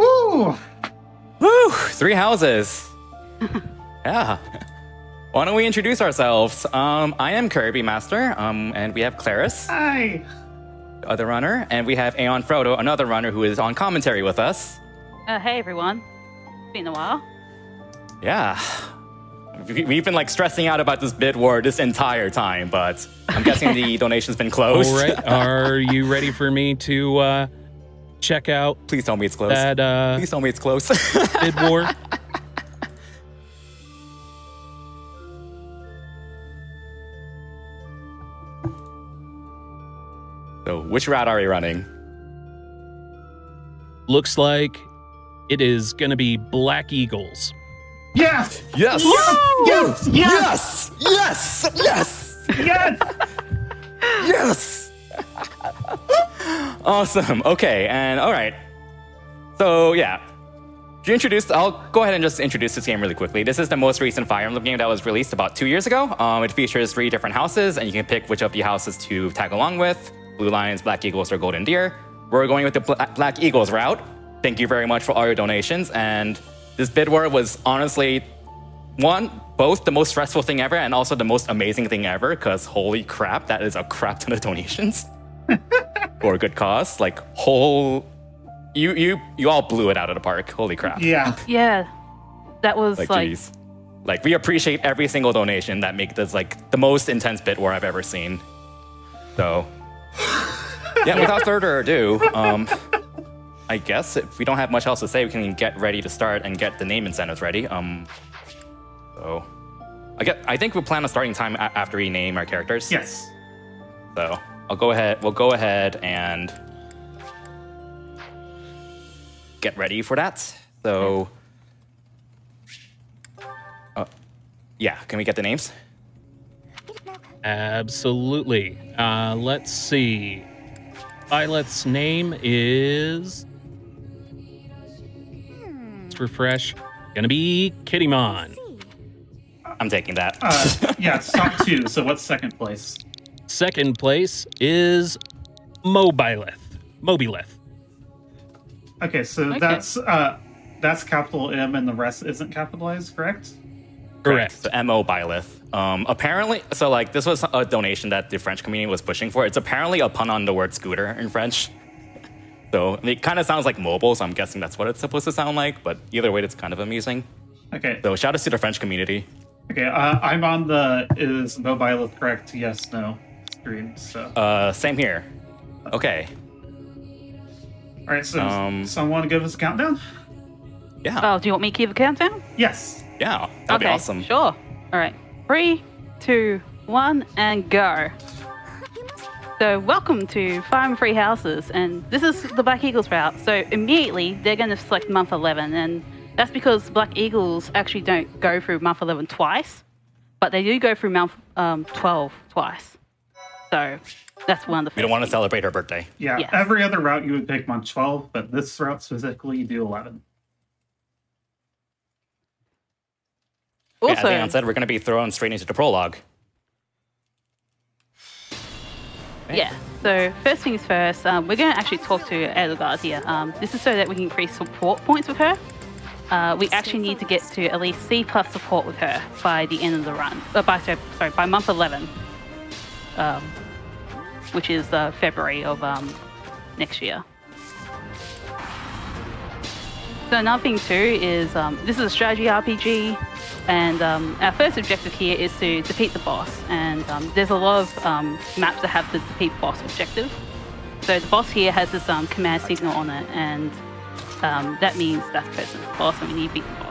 Ooh. Woo! Three houses. yeah. Why don't we introduce ourselves? Um, I am Kirbymastah, um, and we have Claris, Hi. other runner, and we have Aeon Frodo, another runner who is on commentary with us. Uh, hey everyone. It's been a while. Yeah. We- We've been like stressing out about this bid war this entire time, but I'm guessing the donation's been closed. All right, are you ready for me to uh, check out Please tell me it's close. that uh, Please tell me it's close. bid war? so, which route are we running? Looks like it is going to be Black Eagles. Yes. Yes. Yes. Yes. Yes. Yes. Yes. Yes. Yes. Awesome. Okay, and all right. So yeah, to introduce, I'll go ahead and just introduce this game really quickly. This is the most recent Fire Emblem game that was released about two years ago. Um, it features three different houses, and you can pick which of the houses to tag along with: Blue Lions, Black Eagles, or Golden Deer. We're going with the Bla- Black Eagles route. Thank you very much for all your donations. And this bid war was honestly one, both the most stressful thing ever and also the most amazing thing ever, because holy crap, that is a crap ton of donations for a good cause. Like whole you you you all blew it out of the park. Holy crap. Yeah. Yeah. That was Like like, geez. Like we appreciate every single donation that make this like the most intense bit war I've ever seen. So yeah, without further ado, um I guess if we don't have much else to say, we can get ready to start and get the name incentives ready. Um, so I get. I think we plan on starting time after we name our characters. Yes. So I'll go ahead. We'll go ahead and get ready for that. So, uh, yeah, can we get the names? Absolutely. Uh, let's see. Byleth's name is. Let's refresh. Gonna be Kittymon. I'm taking that. Uh, yeah. It's top two. So what's second place? Second place is Mobileth. Mobileth. Okay. So Okay. that's uh, that's capital M, and the rest isn't capitalized, correct? Correct. So Mo Byleth. Um, apparently, so like this was a donation that the French community was pushing for. It's apparently a pun on the word scooter in French. So it kind of sounds like mobile, so I'm guessing that's what it's supposed to sound like. But either way, it's kind of amusing. Okay. So shout out to the French community. Okay. Uh, I'm on the is mobile correct? Yes. No. Screen. So. Uh, same here. Okay. All right. So um, someone give us a countdown. Yeah. oh, do you want me to keep a countdown? Yes. yeah. That'd be okay, awesome. Sure. All right. Three, two, one, and go. So, welcome to Farm Free Houses, and this is the Black Eagles route. So, immediately they're going to select month 11, and that's because Black Eagles actually don't go through month 11 twice, but they do go through month um, 12 twice. So, that's one of the We don't want to celebrate her birthday. Yeah. Yes. Every other route you would pick month 12, but this route specifically you do 11. Yeah, Also, as Aeon said, we're going to be thrown straight into the prologue. Yeah. So first things first, um, we're going to actually talk to Edelgard here. Um, this is so that we can increase support points with her. Uh, we actually need to get to at least C plus support with her by the end of the run. Uh, by sorry, sorry, by month 11, um, which is uh, February of um, next year. So another thing too is um, this is a strategy RPG, and um, our first objective here is to defeat the boss. And um, there's a lot of um, maps that have the defeat boss objective. So the boss here has this um, command signal on it, and that means that's the boss, and we need to beat the boss.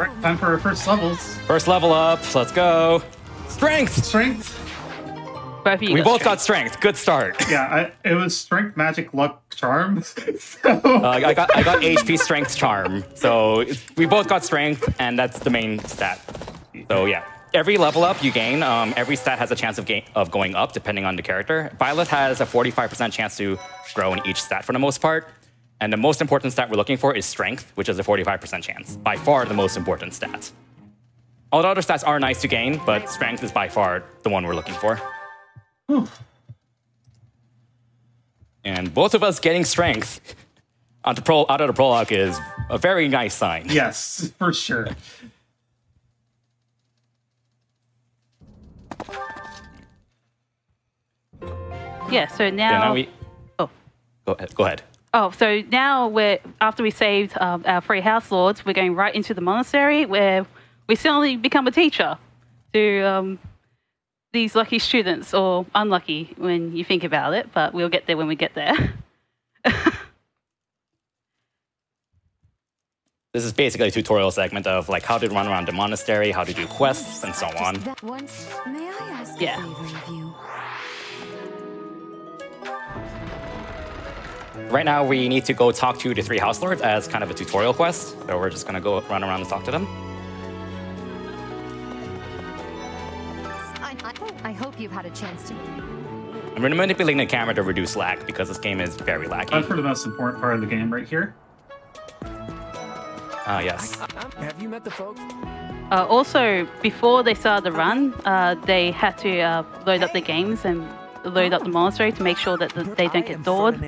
Right. Time for our first levels. First level up. Let's go. Strength. Strength. Both of you. We got both got strength. strength. Good start. Yeah. I, it was strength, magic, luck, charm. so. Uh, I got I got HP, strength, charm. So we both got strength, and that's the main stat. So yeah, every level up you gain, um, every stat has a chance of gain, of going up depending on the character. Byleth has a 45% chance to grow in each stat for the most part, and the most important stat we're looking for is strength, which is a 45% chance. By far the most important stat. All the other stats are nice to gain, but strength is by far the one we're looking for. And both of us getting strength out of, pro- out of the prologue is a very nice sign. Yes, for sure. Yeah. So now. Yeah, now. now we. Oh. Go ahead. Go ahead. Oh, so now we're after we saved um, our three house lords, we're going right into the monastery where we suddenly become a teacher to um, these lucky students, or unlucky when you think about it. But we'll get there when we get there. This is basically a tutorial segment of like how to run around the monastery, how to do quests, and so on. Once, may I ask Yeah. Right now, we need to go talk to the three house lords as kind of a tutorial quest. So we're just gonna go run around and talk to them. I, I, I hope you've had a chance to. I'm manipulating the camera to reduce lag because this game is very laggy. That's laggy. for the most important part of the game right here. Ah, yes. Have you met the folks? Uh, also, before they started the run, uh, they had to uh, load up the games and load up the monastery to make sure that the, they don't get am doored.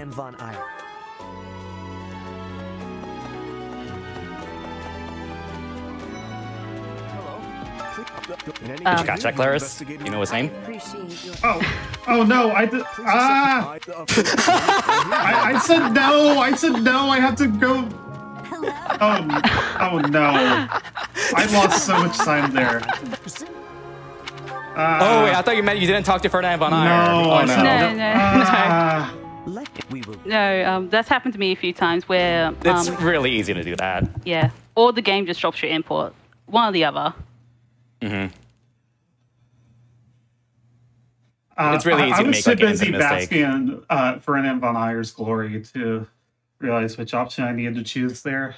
Ferdinand. Um, Did you catch that, Claris? You know his name? Oh, oh no! I did. Ah! I, I said no. I said no. I have to go. Oh, oh no! I lost so much time there. Uh, Oh, wait, I thought you meant you didn't talk to Ferdinand von Aegir. no! Oh, no. No, no, no. Let we will. No, um, that's happened to me a few times where, It's um, really easy to do that. yeah, or the game just drops your import, one or the other. Uh, It's really I- easy I to was make, too like, an busy infant mistake. basking in uh, Ferdinand von Aegir's glory to realize which option I needed to choose there.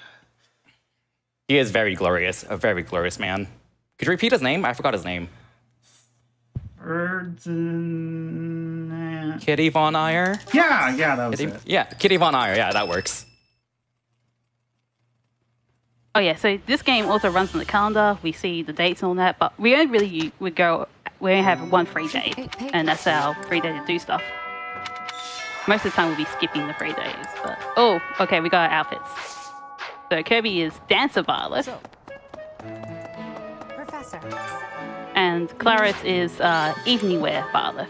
He is very glorious, a very glorious man. Could you repeat his name? I forgot his name. Ferdinand. Kitty von Aegir? Yeah, yeah, that was Kitty, it. yeah, Kitty von Aegir. Yeah, that works. Oh yeah, so this game also runs on the calendar. We see the dates and all that, but we only really would go. We only have one free day, and that's our free day to do stuff. Most of the time, we'll be skipping the free days. But oh, okay, we got our outfits. So Kirby is Dancer Byleth, Professor. And Claret is uh, Evening Wear Byleth.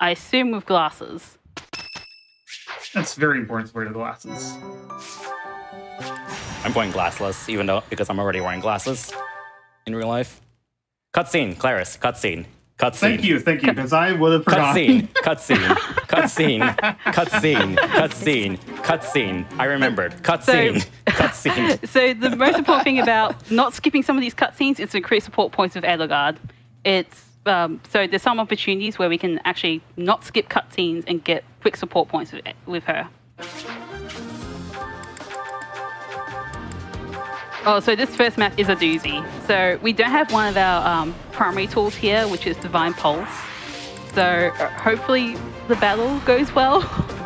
I assume with glasses. That's very important to wear the glasses. I'm going glassless, even though because I'm already wearing glasses in real life. Cutscene, Claris. Cutscene. Cutscene. Thank you, thank you, because I would have forgotten. Cutscene. Cutscene. Cutscene. Cutscene. Cutscene. Cutscene. I remembered. Cutscene. Cutscene. So the most important thing about not skipping some of these cutscenes is to increase support points with Edelgard. It's um, so there's some opportunities where we can actually not skip cutscenes and get quick support points with, with her. Oh, so this first map is a doozy. So we don't have one of our um, primary tools here, which is Divine Pulse. So uh, hopefully the battle goes well.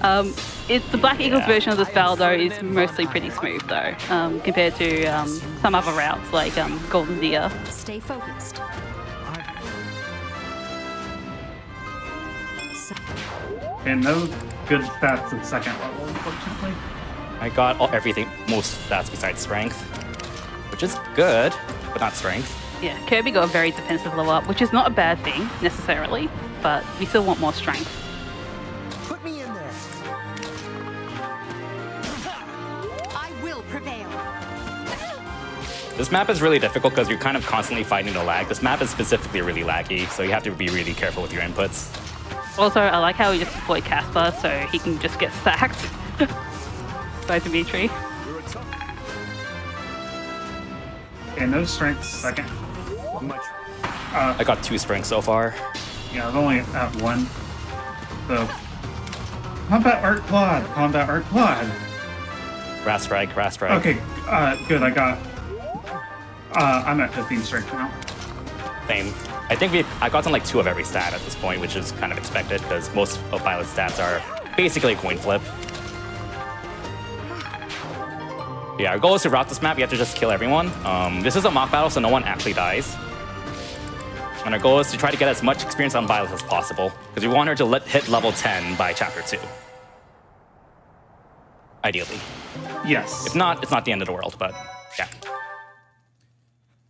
Um, it, the Black Eagles Yeah. version of this battle, though, is mostly pretty smooth, though, um, compared to um, some other routes like um, Golden Deer. Stay focused. And no good stats at second level, unfortunately. I got all, everything, most stats besides strength, which is good, but not strength. Yeah, Kirby got a very defensive level up, which is not a bad thing necessarily, but we still want more strength. Put me in there. I will prevail. This map is really difficult because you're kind of constantly fighting the lag. This map is specifically really laggy, so you have to be really careful with your inputs. Also, I like how we just deploy Caspar so he can just get sacked by Dimitri. And no strength second. Much. I got two strength so far. Yeah, I've only at one. So combat art quad, combat art quad. Wrath Strike, Wrath Strike. Okay, uh, good. I got. Uh, I'm at 15 strength now. Same. I think we I've gotten like two of every stat at this point, which is kind of expected because most of Byleth's stats are basically a coin flip. Yeah, our goal is to route this map. You have to just kill everyone. Um, this is a mock battle, so no one actually dies. And our goal is to try to get as much experience on Byleth as possible, because we want her to let, hit level 10 by chapter 2. Ideally. Yes. If not, it's not the end of the world, but yeah.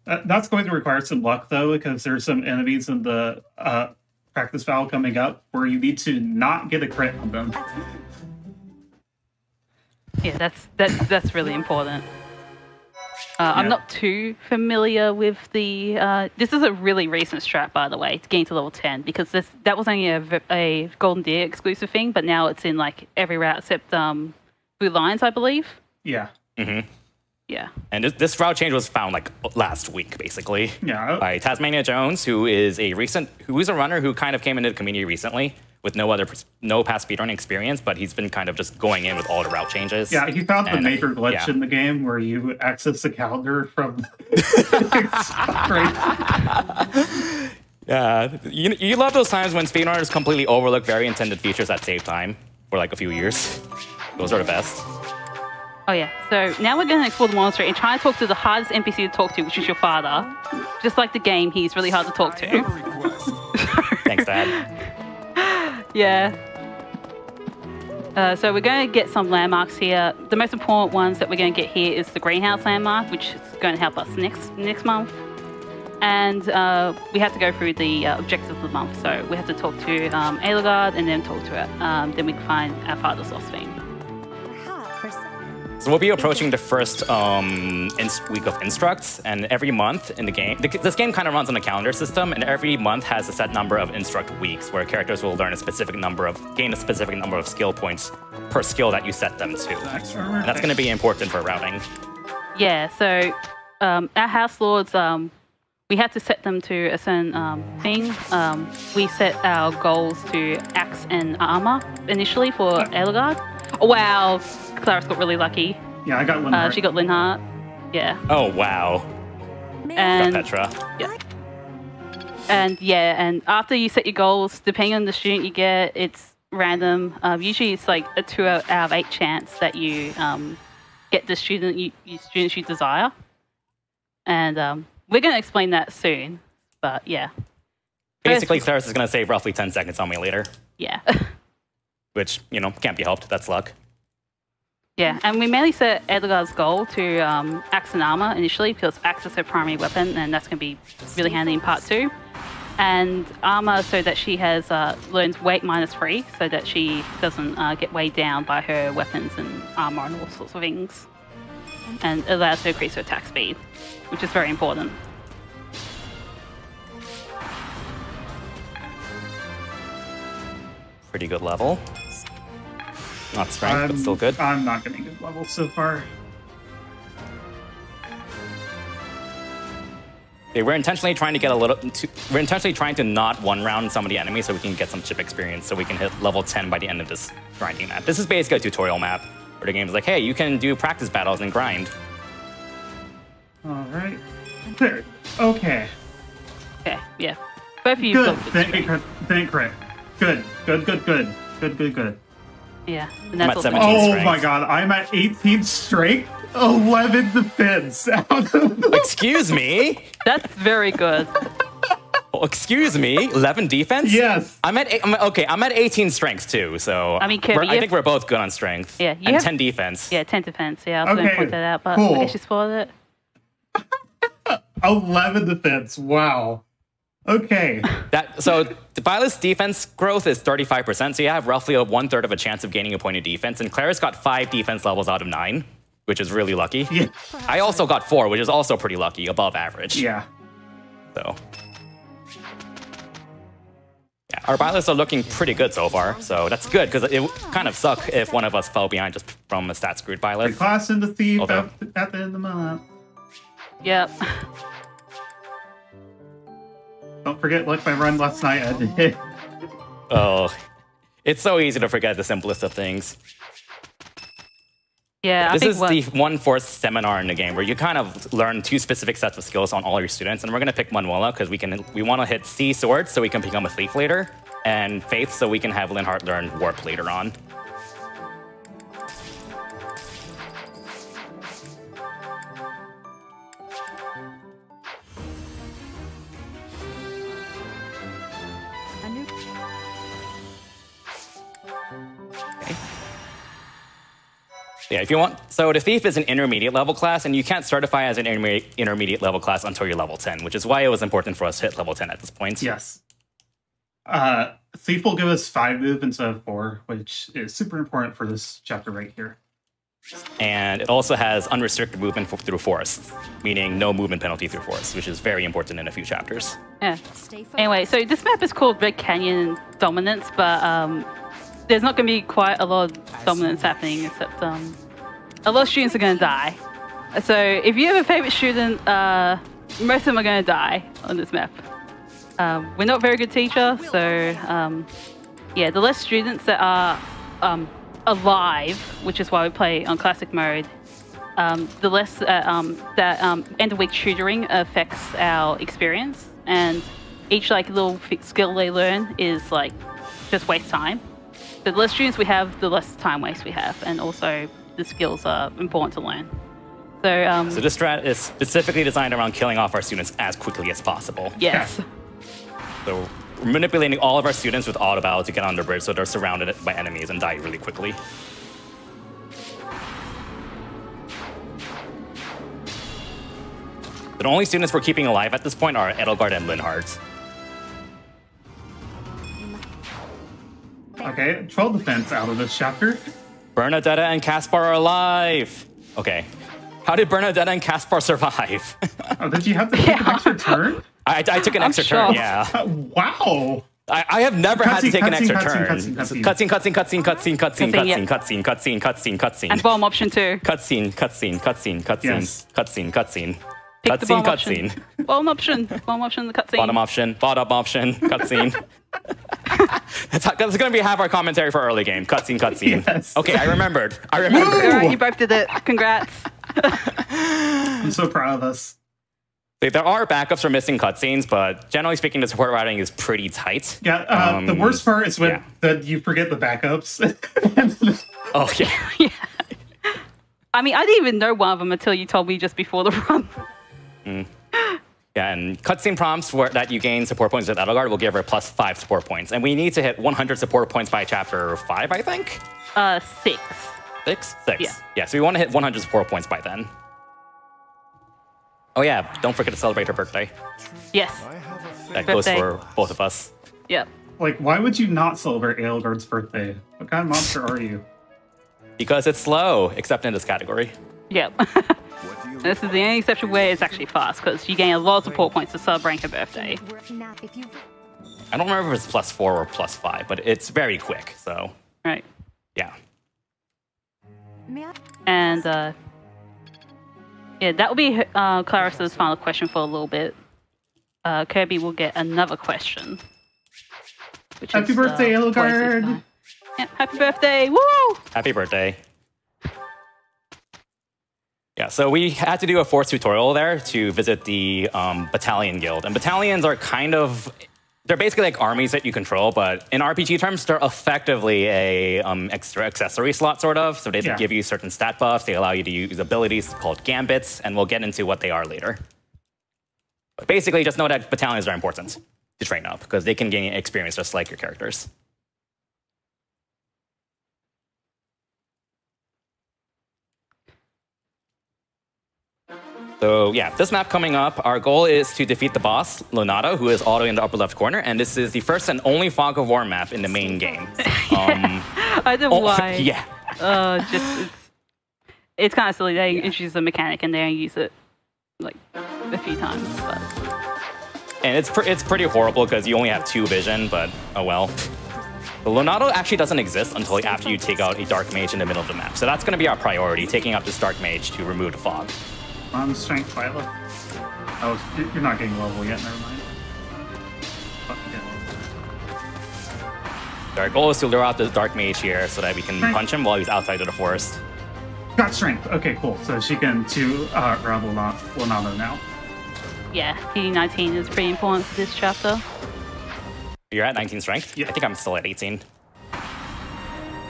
Uh, that's going to require some luck though, because there's some enemies in the uh, practice battle coming up where you need to not get a crit on them. Yeah, that's that's that's really important. Uh, I'm not too familiar with the. Uh, this is a really recent strat, by the way, to gain to level 10 because this that was only a Golden Deer exclusive thing, but now it's in like every route except um, Blue Lions, I believe. Yeah. Mm-hmm. Yeah. And this, this route change was found like last week, basically. Yeah. By Tasmania Jones, who is a recent, who is a runner who kind of came into the community recently with no other, no past speedrunning experience, but he's been kind of just going in with all the route changes. Yeah, he found the major glitch yeah. in the game where you access the calendar from. right. Yeah, you, you love those times when speedrunners completely overlook very intended features that save time for like a few years. Those are the best. Oh yeah. So now we're going to explore the monastery and try to talk to the hardest NPC to talk to, which is your father. Just like the game, he's really hard to talk to. Thanks, Dad. Yeah. Uh, so we're going to get some landmarks here. The most important ones that we're going to get here is the greenhouse landmark, which is going to help us next next month. And uh, we have to go through the uh, objectives of the month. So we have to talk to um, Edelgard and then talk to it. Um, then we can find our father's lost So we'll be approaching the first um, week of instructs, and every month in the game, th- this game kind of runs on a calendar system, and every month has a set number of instruct weeks where characters will learn a specific number of, gain a specific number of skill points per skill that you set them to. And that's going to be important for routing. Yeah, so um, our house lords, um, we had to set them to a certain um, thing. Um, we set our goals to axe and armor initially for Edelgard. Oh, wow, Claris got really lucky. Yeah, I got one. Uh, she got Linhardt. Yeah, Oh wow, got and Petra. and yeah, and after you set your goals, depending on the student you get, it's random. Um, usually, it's like a two out of eight chance that you um, get the student you, you students you desire. And um, we're going to explain that soon. But yeah, Basically, Claris is going to save roughly 10 seconds on me later, yeah, which, you know, can't be helped. That's luck. Yeah. And we mainly set Edelgard's goal to um, axe and armor initially because axe is her primary weapon, and that's going to be really handy in part two. And armor so that she has uh, learns weight minus three, so that she doesn't uh, get weighed down by her weapons and armor and all sorts of things, and allows her to increase her attack speed, which is very important. Pretty good level. Not strength, but still um, good. I'm not getting good levels so far. Okay, we're intentionally trying to get a little. To, we're intentionally trying to not one round some of the enemies so we can get some chip experience, so we can hit level 10 by the end of this grinding map. This is basically a tutorial map where the game is like, hey, you can do practice battles and grind. All right. There. Okay. Okay, yeah. Both of you Good. got Thank you, strength. crit. Thank crit. Good. Good. Good. Good. Good. Good. Good. Yeah, and I'm at all 17. Oh my god, I'm at 18 strength, 11 defense Excuse me? That's very good. Oh, excuse me? 11 defense? Yes. I'm at eight, I'm, okay. I'm at 18 strength too, so I mean, Kirby, we're- I have- think we're both good on strength. Yeah, you and have- 10 defense. Yeah, 10 defense. Yeah, I was going to point that out, but cool. I guess you spoiled it. 11 defense. Wow. Okay. That so the Byleth's defense growth is 35%, so you have roughly a one third of a chance of gaining a point of defense. And Claire's got five defense levels out of nine, which is really lucky. Yeah. I also got four, which is also pretty lucky, above average. Yeah. So yeah, our Byleths are looking pretty good so far, so that's good because it would kind of suck if one of us fell behind just from a stat screwed Byleth. Class in the thief Although- at, at the end of the month. Yep. Don't forget, like my run last night, I did. Oh, it's so easy to forget the simplest of things. Yeah, I this think is what, the one fourth seminar in the game where you kind of learn two specific sets of skills on all your students, and we're gonna pick Manuela because we can we want to hit C swords so we can become a thief later, and Faith so we can have Linhardt learn warp later on. Yeah, if you want. So the thief is an intermediate level class, and you can't certify as an intermediate, intermediate level class until you're level 10, which is why it was important for us to hit level 10 at this point. Yes. Uh, Thief will give us five move instead of four, which is super important for this chapter right here. And it also has unrestricted movement f- through forests, meaning no movement penalty through forests, which is very important in a few chapters. Yeah. Anyway, so this map is called Red Canyon Dominance, but um, there's not going to be quite a lot of dominance happening, except um, a lot of students are going to die. So if you have a favorite student, uh, most of them are going to die on this map. Um, we're not very good teacher, so um, yeah, the less students that are um, alive, which is why we play on classic mode, um, the less uh, um, that um, end of week tutoring affects our experience, and each like little skill they learn is like just waste time. So the less students we have, the less time waste we have, and also the skills are important to learn. So um, So this strat is specifically designed around killing off our students as quickly as possible. yes, So we're manipulating all of our students with auto battle to get on the bridge so they're surrounded by enemies and die really quickly. The only students we're keeping alive at this point are Edelgard and Linhardt. Okay, troll defense out of this chapter. Bernadetta and Caspar are alive! Okay. How did Bernadetta and Caspar survive? Oh, did you have to take an extra turn? I, I took an I'm extra turn, yeah. Uh, wow. I, I have never had to Cutscene, take an cutscene, extra cutscene, turn. cutscene, Cutscene, cutscene, cutscene, cutscene, cutscene, Cutscene, cutscene, yeah. cutscene, cutscene, cutscene, cutscene. and bomb option two. Cutscene, cutscene, cutscene, cutscene, Yes. cutscene, cutscene. Pick the Cutscene, bomb cutscene. option. Bomb option. Bomb option. The cutscene. Bottom option, bottom option, cutscene. that's, that's going to be half our commentary for early game. Cutscene, cutscene. Yes. Okay, I remembered. I remembered. All right, you both did it. Congrats. I'm so proud of us. Like, There are backups for missing cutscenes, but generally speaking, the support routing is pretty tight. Yeah, uh, the Um, worst part is when yeah. that you forget the backups. Oh, yeah. yeah. I mean, I didn't even know one of them until you told me just before the run. Yeah, and cutscene prompts where, that you gain support points with Edelgard will give her plus five support points. And we need to hit 100 support points by chapter five, I think? Uh, six. Six? Six. Yeah. Yeah, so we want to hit 100 support points by then. Oh, yeah, don't forget to celebrate her birthday. Yes. That goes Birthday. for both of us. Yep. like, why would you not celebrate Edelgard's birthday? What kind of monster are you? Because it's slow, except in this category. Yep. What this is the only exception where it's actually fast because you gain a lot of support points to celebrate her birthday. Now, if you I don't remember if it's plus four or plus five, but it's very quick, so Right. yeah. And uh, yeah, that will be uh, Claris's final question for a little bit. Uh, Kirby will get another question. Which Happy is, birthday, uh, twice each Edelgard. Yeah, happy birthday! Woo! Happy birthday. Yeah, so we had to do a force tutorial there to visit the um, battalion guild. And battalions are kind of, they're basically like armies that you control, but in RPG terms, they're effectively a um, extra accessory slot, sort of. So they Yeah. give you certain stat buffs, they allow you to use abilities called gambits, and we'll get into what they are later. But basically, just know that battalions are important to train up because they can gain experience just like your characters. So yeah, this map coming up, our goal is to defeat the boss, Lonato, who is auto in the upper left corner, and this is the first and only Fog of War map in the main game. Um, I don't know oh, why. yeah, Uh, just it's, it's kind of silly. They introduce a mechanic and they don't use it like a few times. But and it's pr- it's pretty horrible because you only have two vision, but oh well. The Lonato actually doesn't exist until after you take out a Dark Mage in the middle of the map, so that's going to be our priority, taking out this Dark Mage to remove the fog. On strength Byleth. Oh, you're- you're not getting level yet. Never mind. Fuck, get level. So our goal is to lure out the Dark Mage here so that we can Right. punch him while he's outside of the forest. Got strength. Okay, cool. So she can two uh, grab Lona- Lonato now. yeah, PD19 is pretty important for this chapter. You're at 19 strength? Yeah. I think I'm still at 18.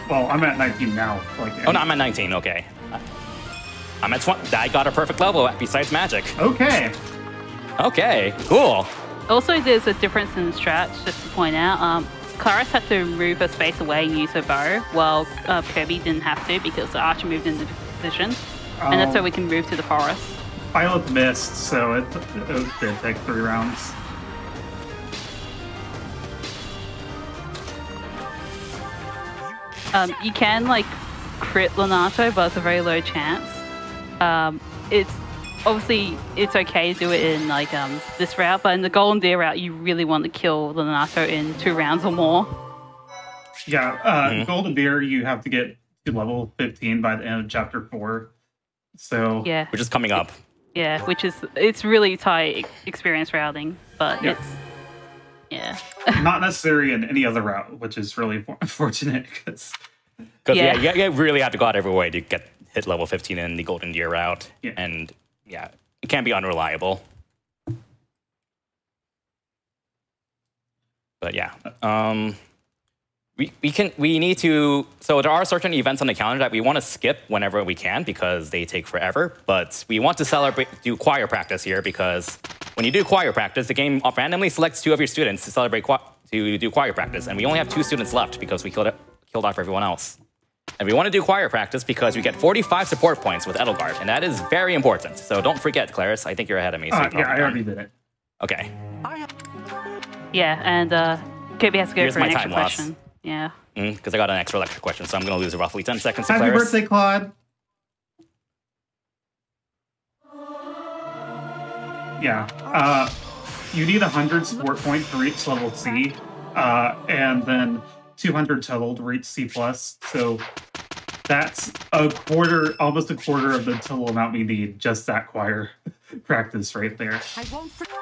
Well, I'm at 19 now. Like, Oh no, I'm at 19. Okay. I'm at 20. I got a perfect level besides magic. Okay. Okay, cool. Also, there's a difference in strats, just to point out. Um, Claris had to move her space away and use her bow, while uh, Kirby didn't have to because the archer moved into position. And that's Oh. so we can move to the forest. Pilot missed, so it, it did take three rounds. Um, you can like crit Lonato, but it's a very low chance. Um, it's obviously it's okay to do it in like um, this route, but in the Golden Deer route, you really want to kill Lonato in two rounds or more. Yeah, uh, Mhm. Golden Deer, you have to get to level 15 by the end of chapter 4. So, Yeah, Which is coming up. yeah, which is it's really tight experience routing, but Yeah. it's yeah. not necessary in any other route, which is really for- fortunate because, Because yeah, Yeah. you, you really have to go out every way to get hit level 15 in the Golden Deer route. Yeah. And yeah, it can be unreliable. But yeah, um, we, we can we need to. So there are certain events on the calendar that we want to skip whenever we can because they take forever. But we want to celebrate do choir practice here because when you do choir practice, the game randomly selects two of your students to celebrate to do choir practice, and we only have two students left because we killed it, killed off everyone else. And we want to do choir practice because we get 45 support points with Edelgard, and that is very important. So don't forget, Claris. I think you're ahead of me. So uh, yeah, probably I done. already did it. Okay. Yeah, and uh, Kirby has to go Here's for an my extra time loss. question. Yeah. Because I got an extra lecture question, so I'm going to lose roughly 10 seconds to Happy Claris. birthday, Claude. Yeah. Uh, you need 100 support points to reach level C, uh, and then 200 total to reach C+. plus. So that's a quarter, almost a quarter of the total amount we need, just that choir practice right there. I won't forget.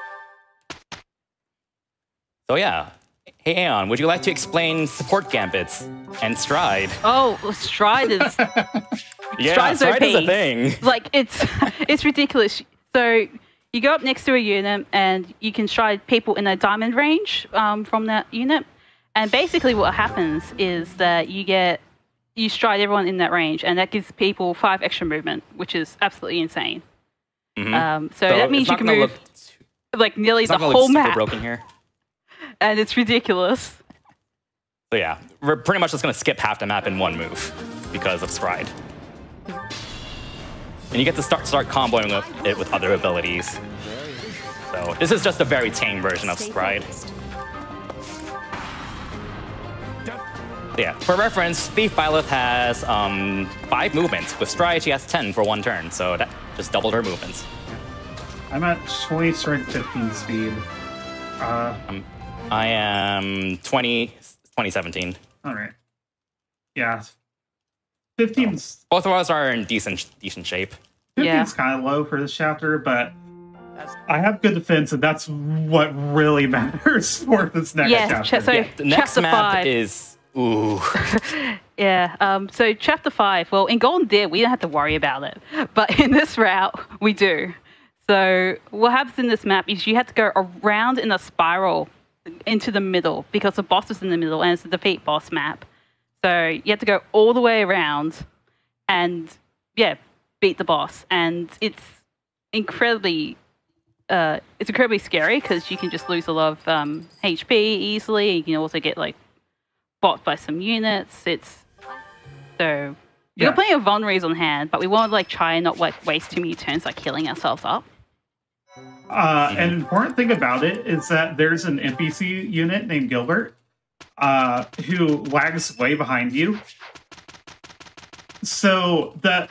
So yeah. Hey, Aeon, would you like to explain support gambits and stride? Oh, stride is Yeah, Stride's stride is a thing. like it's it's ridiculous. So you go up next to a unit and you can stride people in a diamond range um, from that unit. And basically, what happens is that you get you stride everyone in that range, and that gives people five extra movement, which is absolutely insane. Mhm. Um, so, So that means you can move look like nearly it's the not gonna whole look super map, broken here. and it's ridiculous. So yeah, we're pretty much just gonna skip half the map in one move because of stride. And you get to start start comboing with it with other abilities. So this is just a very tame version of Stay stride. Yeah, for reference, Thief Byleth has um, five movements. With Stride, she has 10 for one turn, so that just doubled her movements. I'm at 20 strength 15 speed. Uh, I am 20, 2017. all right. Yeah. 15's Both of us are in decent decent shape. 15's Yeah. kind of low for this chapter, but I have good defense, and that's what really matters for this next Yeah, chapter. cha- so Yeah, the next chapter map five. is ooh. Yeah. Um, so chapter five. Well, in Golden Deer, we don't have to worry about it, but in this route, we do. So what happens in this map is you have to go around in a spiral into the middle because the boss is in the middle and it's a defeat boss map. So you have to go all the way around and yeah, beat the boss. And it's incredibly uh, it's incredibly scary because you can just lose a lot of um, HP easily. You can also get like by some units. It's so we Yeah. got plenty of vulneraries on hand, but we want to like try and not like waste too many turns like killing ourselves up. Uh, An important thing about it is that there's an NPC unit named Gilbert uh, who lags way behind you. So the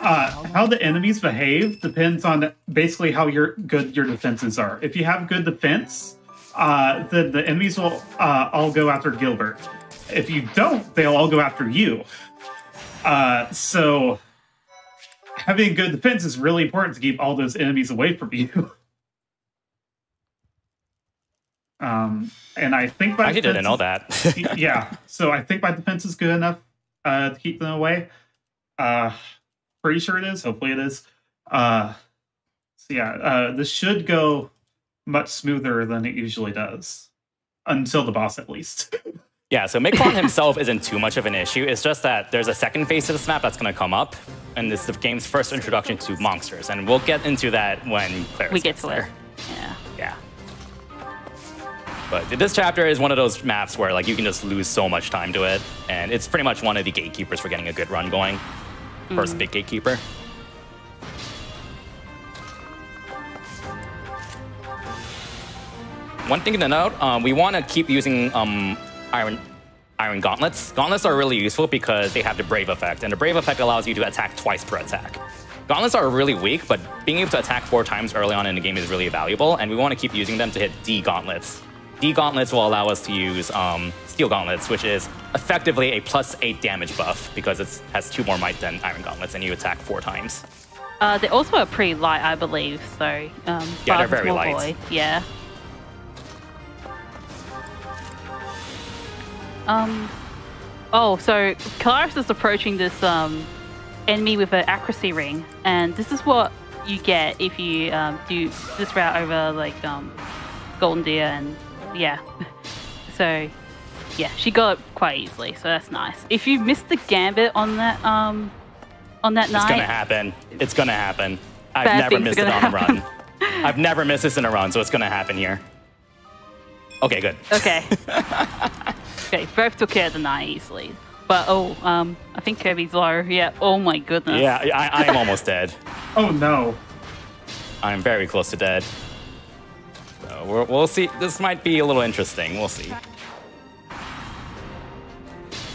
uh, how the enemies behave depends on basically how your good your defenses are. If you have good defense, uh, then the enemies will uh, all go after Gilbert. If you don't, they'll all go after you. Uh, so having good defense is really important to keep all those enemies away from you. um, and I think my I didn't know that. yeah, so I think my defense is good enough uh, to keep them away. Uh, pretty sure it is. Hopefully it is. Uh, so yeah, uh, this should go much smoother than it usually does until the boss, at least. yeah, so Miklan himself isn't too much of an issue. It's just that there's a second phase to this map that's going to come up, and it's the game's first introduction to monsters, and we'll get into that when Claire we get to there. it. Yeah. Yeah. But this chapter is one of those maps where like you can just lose so much time to it, and it's pretty much one of the gatekeepers for getting a good run going. First big gatekeeper. One thing to note, um, we want to keep using um, iron iron gauntlets. Gauntlets are really useful because they have the brave effect, and the brave effect allows you to attack twice per attack. Gauntlets are really weak, but being able to attack four times early on in the game is really valuable, and we want to keep using them to hit D gauntlets. D gauntlets will allow us to use um, steel gauntlets, which is effectively a plus eight damage buff because it has two more might than iron gauntlets, and you attack four times. Uh, they also are pretty light, I believe. So um, Yeah, they're very light. void. Yeah. Um. Oh, so Claris is approaching this um enemy with an accuracy ring, and this is what you get if you um, do this route over like um Golden Deer and yeah. so yeah, she got it quite easily, so that's nice. If you missed the gambit on that um on that It's night, gonna happen. It's gonna happen. I've never missed it on a happen. run. I've never missed this in a run, so it's gonna happen here. Okay, good. Okay. okay, both took care of the nine easily. But oh, um, I think Kirby's low. Yeah. Oh my goodness. Yeah, I, I'm almost dead. Oh no. I'm very close to dead. So we're, we'll see. This might be a little interesting. We'll see.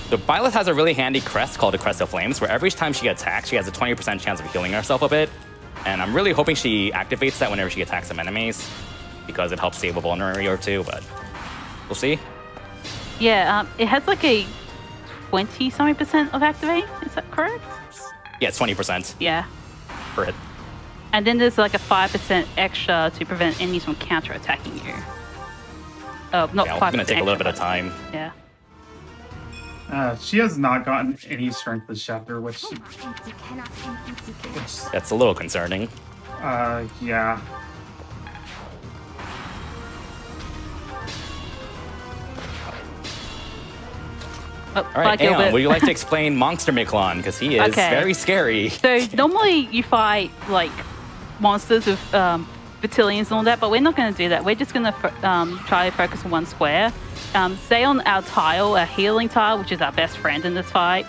The Byleth has a really handy crest called the Crest of Flames, where every time she gets attacked, she has a 20% chance of healing herself a bit. And I'm really hoping she activates that whenever she attacks some enemies, because it helps save a vulnerability or two, but we'll see. Yeah. Um, it has like a twenty something percent of activate. Is that correct? Yeah, it's 20% Yeah. for it. And then there's like a five percent extra to prevent enemies from counter attacking you. Oh, not Yeah, five. it's gonna take a little bit of time. Yeah. Uh, she has not gotten any strength this chapter, which, You cannot compete, you cannot. which That's a little concerning. uh, yeah. Oh, All right. Aeon, would you like to explain Monster Miklan? Because he is Okay. very scary. So normally you fight like monsters with um, battalions and all that, but we're not going to do that. We're just going to um, try to focus on one square. Um, stay on our tile, our healing tile, which is our best friend in this fight,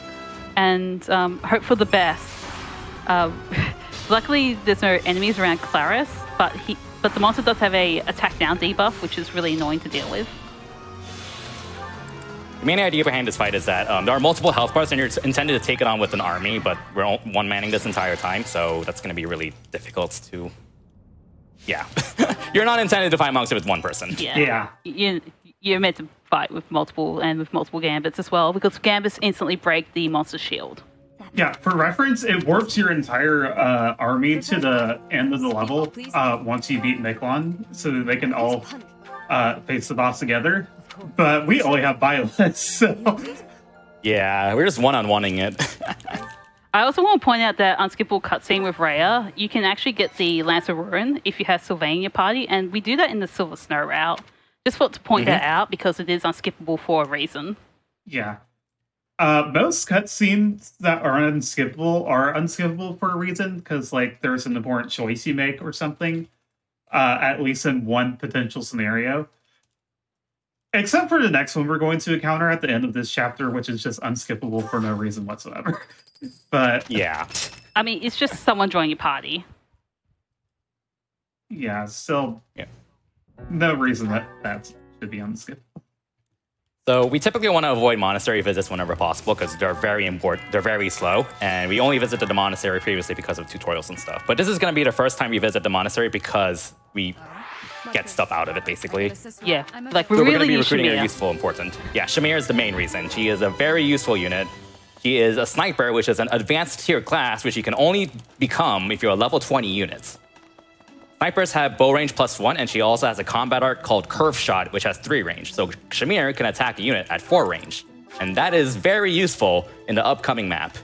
and um, hope for the best. Uh, luckily, there's no enemies around Claris, but he, but the monster does have a attack down debuff, which is really annoying to deal with. The main idea behind this fight is that um, there are multiple health bars, and you're intended to take it on with an army, but we're one manning this entire time, so that's going to be really difficult to. Yeah, you're not intended to fight monsters with one person. Yeah. Yeah. You, you're meant to fight with multiple and with multiple gambits as well, because gambits instantly break the monster's shield. Yeah, for reference, it warps your entire uh, army to the end of the level uh, once you beat Miklan, so that they can all uh, face the boss together. But we only have violence, so Yeah, we're just one-on-oneing it. I also want to point out that unskippable cutscene with Rhea, you can actually get the Lance of Ruin if you have Sylvania party, and we do that in the Silver Snow route. Just thought to point that out because it is unskippable for a reason. yeah. Uh, most cutscenes that are unskippable are unskippable for a reason, because like there's an important choice you make or something. Uh, at least in one potential scenario. Except for the next one we're going to encounter at the end of this chapter, which is just unskippable for no reason whatsoever. but yeah, I mean, it's just someone joining a party. yeah, still Yeah. no reason that that should be unskippable. So we typically want to avoid monastery visits whenever possible because they're very important. They're very slow, and we only visited the monastery previously because of tutorials and stuff. But this is going to be the first time we visit the monastery because we get stuff out of it, basically. Yeah, like we So we're going to be need recruiting a useful, important. Yeah, Shamir is the main reason. She is a very useful unit. She is a sniper, which is an advanced tier class, which you can only become if you're a level 20 unit. Snipers have bow range plus one, and she also has a combat art called Curve Shot, which has three range. So Shamir can attack a unit at four range. And that is very useful in the upcoming map.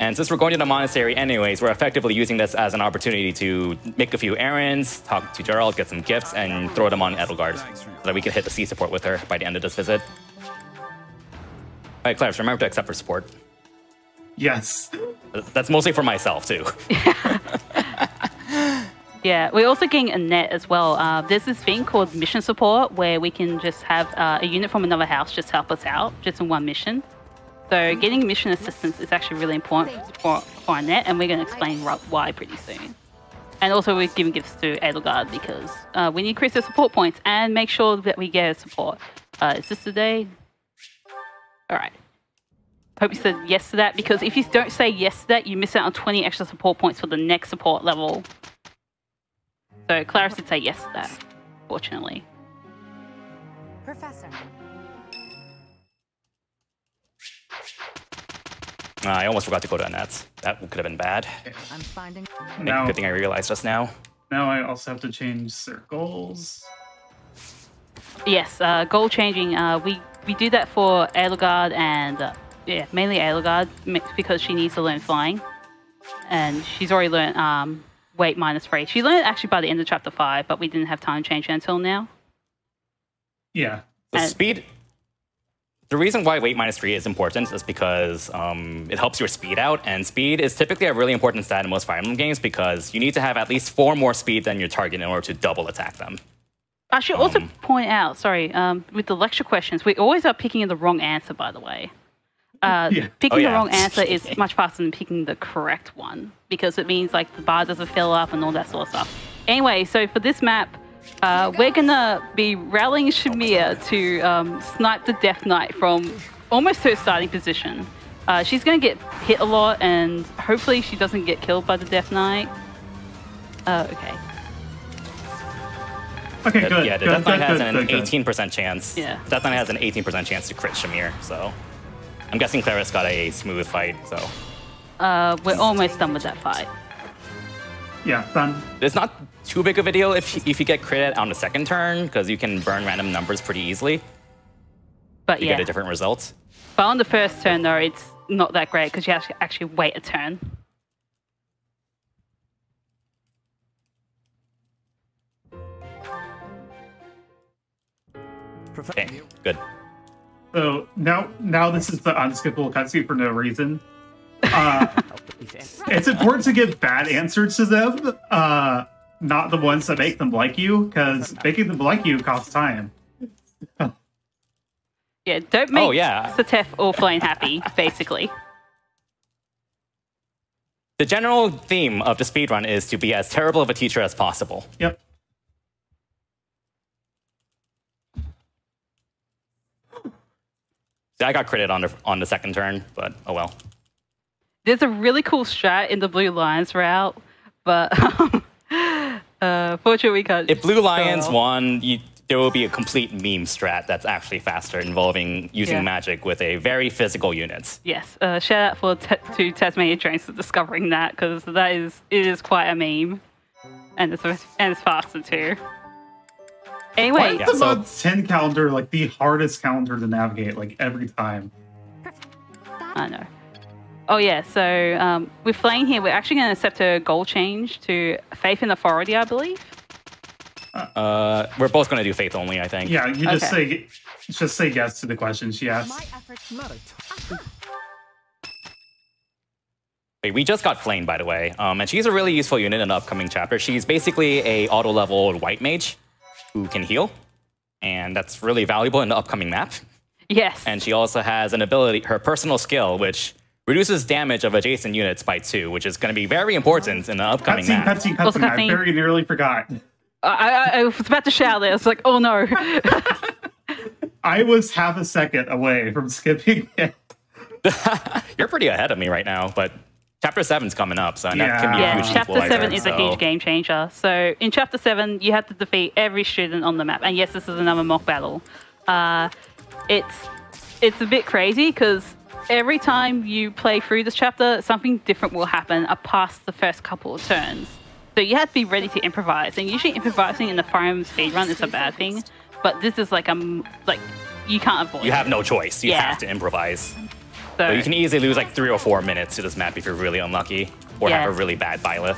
And since we're going to the monastery anyways, we're effectively using this as an opportunity to make a few errands, talk to Jeralt, get some gifts, and throw them on Edelgard so that we can hit the C support with her by the end of this visit. All right, Clarence, remember to accept for support. Yes. That's mostly for myself, too. Yeah, we're also getting a net as well. Uh, there's this thing called mission support where we can just have uh, a unit from another house just help us out, just in one mission. So getting mission assistance is actually really important for, for net, and we're going to explain why pretty soon. And also, we're giving gifts to Edelgard because uh, we increase their support points and make sure that we get support. Uh, is this the day? All right. Hope you said yes to that because if you don't say yes to that, you miss out on 20 extra support points for the next support level. So Claris did say yes to that, fortunately. Professor. Uh, I almost forgot to go to Annette's. That could have been bad. I'm finding. Now, Good thing I realized just now. now I also have to change circles. Yes, uh, goal changing. Uh, we we do that for Edelgard and uh, yeah, mainly Edelgard m- because she needs to learn flying, and she's already learned um, weight minus three. She learned actually by the end of chapter five, but we didn't have time to change it until now. Yeah. The And- speed. The reason why weight minus three is important is because um, it helps your speed out, and speed is typically a really important stat in most Fire Emblem games because you need to have at least four more speed than your target in order to double attack them. I should also Um, point out, sorry, um, with the lecture questions, we always are picking the wrong answer. By the way, uh, Yeah. picking Oh, the wrong answer is much faster than picking the correct one because it means like the bar doesn't fill up and all that sort of stuff. Anyway, so for this map, uh, we're gonna be rallying Shamir to um, snipe the Death Knight from almost her starting position. Uh, she's gonna get hit a lot, and hopefully she doesn't get killed by the Death Knight. Uh, okay. Okay, That- good. yeah, the good, Death Knight good, has good, an good, good. 18% chance. Yeah. Death Knight has an 18% chance to crit Shamir, so I'm guessing Claris got a smooth fight. So Uh, we're almost done with that fight. Yeah, done. it's not too big of a deal if if you get crit on the second turn because you can burn random numbers pretty easily But to yeah. get a different result. But on the first turn, though, it's not that great because you have to actually wait a turn. Professor. Okay, good. So now, now this is the unskippable cutscene for no reason. Uh, it's important to give bad answers to them, uh, not the ones that make them like you, because making them like you costs time. Yeah, don't make Oh, yeah. Seteth or Flayn happy, basically. The general theme of the speedrun is to be as terrible of a teacher as possible. Yep. See, I got credit on the on the second turn, but oh well. There's a really cool strat in the Blue Lions route, but um, uh, fortunately we can't. If Blue Lions go. won, you, there will be a complete meme strat that's actually faster, involving using Yeah. magic with a very physical unit. Yes, uh, shout out for t- to Tasmania Trains for discovering that because that is it is quite a meme, and it's and it's faster too. Anyway, Why Yeah, is the so- month 10 calendar like the hardest calendar to navigate, like every time? I know. Oh yeah, so um, with Flayn here, we're actually going to accept a goal change to Faith in Authority, I believe. Uh, we're both going to do faith only, I think. Yeah, you just Okay. say just say yes to the question she asked. My efforts. Not a t- Wait, we just got Flayn, by the way, um, and she's a really useful unit in the upcoming chapter. She's basically a auto level white mage who can heal, and that's really valuable in the upcoming map. Yes. And she also has an ability, her personal skill, which reduces damage of adjacent units by two, which is going to be very important in the upcoming Cutscene, map. cutscene, Also cutscene. I very nearly forgot. I, I, I was about to shout it. I was like, oh no. I was half a second away from skipping it. You're pretty ahead of me right now, but chapter seven's coming up, so that can be a yeah, huge chapter 7 is a huge game changer. So in chapter 7, you have to defeat every student on the map. And yes, this is another mock battle. Uh, it's, it's a bit crazy because every time you play through this chapter, something different will happen past the first couple of turns. So you have to be ready to improvise. And usually improvising in the Emblem speedrun is a bad thing. But this is like a, like, you can't avoid You it. have no choice. You Yeah. have to improvise. So, But you can easily lose like three or four minutes to this map if you're really unlucky or Yeah. have a really bad byleth.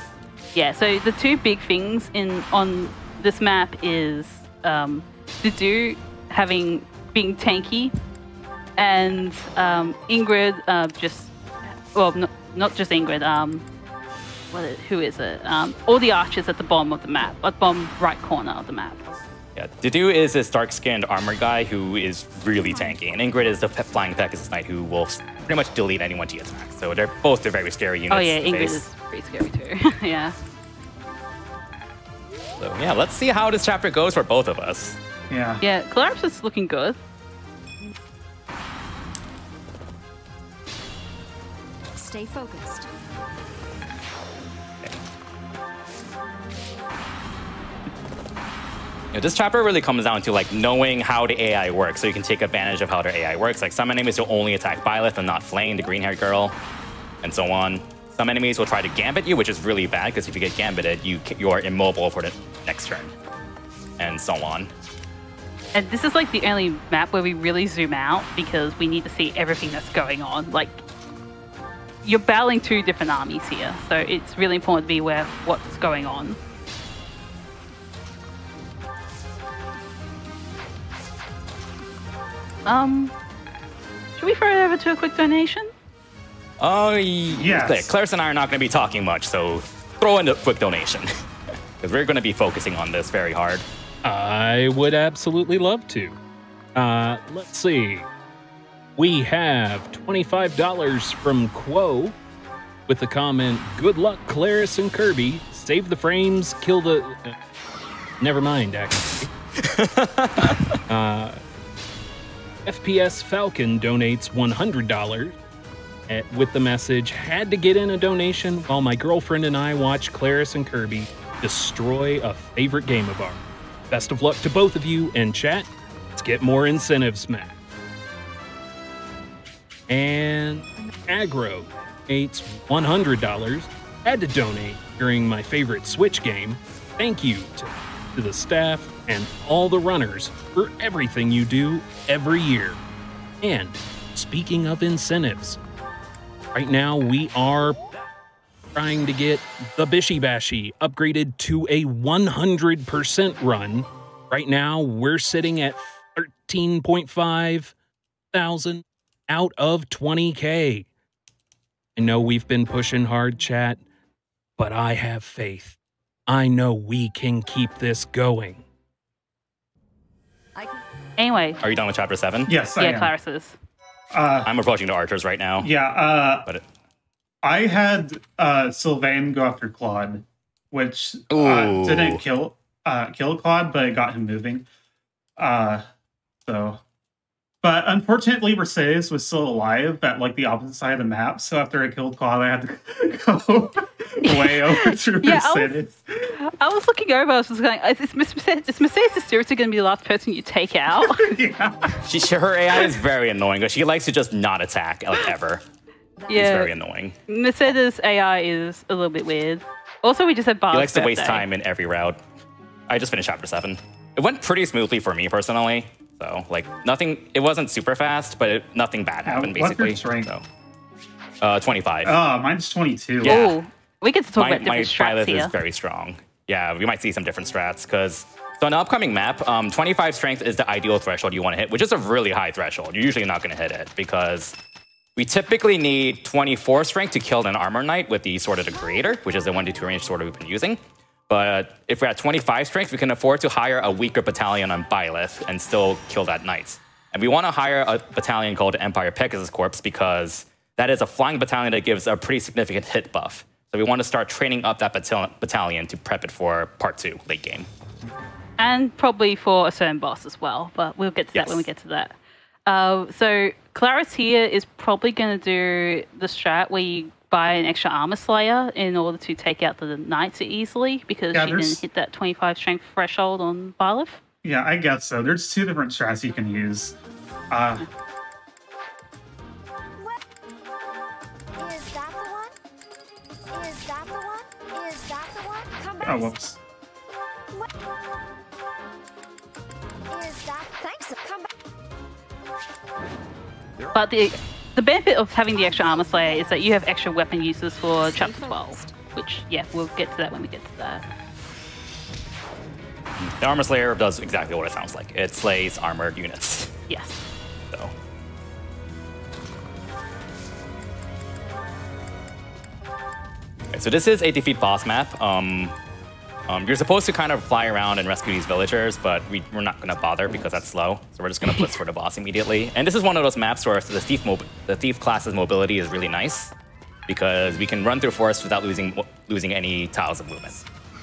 Yeah, so the two big things in on this map is um, do having being tanky, and um, Ingrid uh, just well, not, not just Ingrid. Um, what is, who is it? Um, all the archers at the bottom of the map, at the bottom right corner of the map. Yeah, Dedue is this dark-skinned armored guy who is really tanky, and Ingrid is the pe- flying Pegasus Knight who will pretty much delete anyone she attacks. So they're both they're very scary units. Oh yeah, Ingrid face. is pretty scary too. yeah. So yeah, let's see how this chapter goes for both of us. Yeah. Yeah, Claris is looking good. Stay focused. You know, this chapter really comes down to like knowing how the AI works, so you can take advantage of how their AI works. Like some enemies will only attack Byleth and not Flayn, the green-haired girl, and so on. Some enemies will try to gambit you, which is really bad because if you get gambited, you you are immobile for the next turn, and so on. And this is like the only map where we really zoom out because we need to see everything that's going on. Like, you're battling two different armies here, so it's really important to be aware of what's going on. Um, should we throw it over to a quick donation? Oh, Yes. yeah. Claris and I are not going to be talking much, so throw in a quick donation because we're going to be focusing on this very hard. I would absolutely love to. Uh, let's see. We have $25 from Quo with the comment Good luck, Claris and Kirby. Save the frames, kill the. Uh, never mind, actually. uh, FPS Falcon donates $100 eh, with the message Had to get in a donation while my girlfriend and I watch Claris and Kirby destroy a favorite game of ours. Best of luck to both of you and chat. Let's get more incentives, Matt. And Agro donates $100. Had to donate during my favorite Switch game. Thank you to, to the staff and all the runners for everything you do every year. And speaking of incentives, right now we are trying to get the Bishy Bashy upgraded to a 100% run. Right now, we're sitting at 13.5 thousand out of 20k. I know we've been pushing hard, chat, but I have faith. I know we can keep this going. Anyway, Are you done with chapter seven? Yes, I yeah, am. Claris is. Uh, I'm approaching the archers right now. yeah. Uh, But it, I had uh, Sylvain go after Claude, which uh, didn't kill uh, kill Claude, but it got him moving. Uh, so, but unfortunately, Mercedes was still alive at like the opposite side of the map. So after I killed Claude, I had to go way over to Yeah, I was- Mercedes. I was looking over, I was just going, is, is Mercedes, is Mercedes seriously going to be the last person you take out? yeah. she, her AI is very annoying because she likes to just not attack like ever. It's very annoying. Mercedes AI is a little bit weird. Also, we just had Bard's He likes to waste time in every route. I just finished chapter seven. It went pretty smoothly for me personally. So like nothing. It wasn't super fast, but it, nothing bad happened what's your basically. strength? So, uh, 25. Oh, mine's 22. Yeah. Ooh, we get to talk my about my different strats Byleth here. is very strong. Yeah, we might see some different strats because so in the upcoming map, um, 25 strength is the ideal threshold you want to hit, which is a really high threshold. You're usually not going to hit it because we typically need 24 strength to kill an armor knight with the sword of the creator, which is the one to two range sword we've been using. But if we're at 25 strength, we can afford to hire a weaker battalion on Byleth and still kill that knight. And we want to hire a battalion called Empire Pegasus Corps because that is a flying battalion that gives a pretty significant hit buff. So we want to start training up that battalion, battalion to prep it for part two, late game. and probably for a certain boss as well. But we'll get to that when we get to that. Uh, so Claris here is probably going to do the strat where you buy an extra armor slayer in order to take out the knights easily because Yeah, she there's- didn't hit that 25 strength threshold on Byleth. Yeah, I guess so. There's two different strats you can use. Uh, Is that the one? Is that the one? Is that the one? Come back. oh, whoops. Is that? Thanks. Come back. But the the benefit of having the extra armor slayer is that you have extra weapon uses for chapter 12, which yeah, we'll get to that when we get to that. The Armor Slayer does exactly what it sounds like. It slays armored units. Yes. So So this is a defeat boss map. Um, um, you're supposed to kind of fly around and rescue these villagers, but we, we're not going to bother because that's slow. So we're just going to blitz for the boss immediately. And this is one of those maps where the thief, the thief class's mobility is really nice because we can run through forest without losing losing any tiles of movement.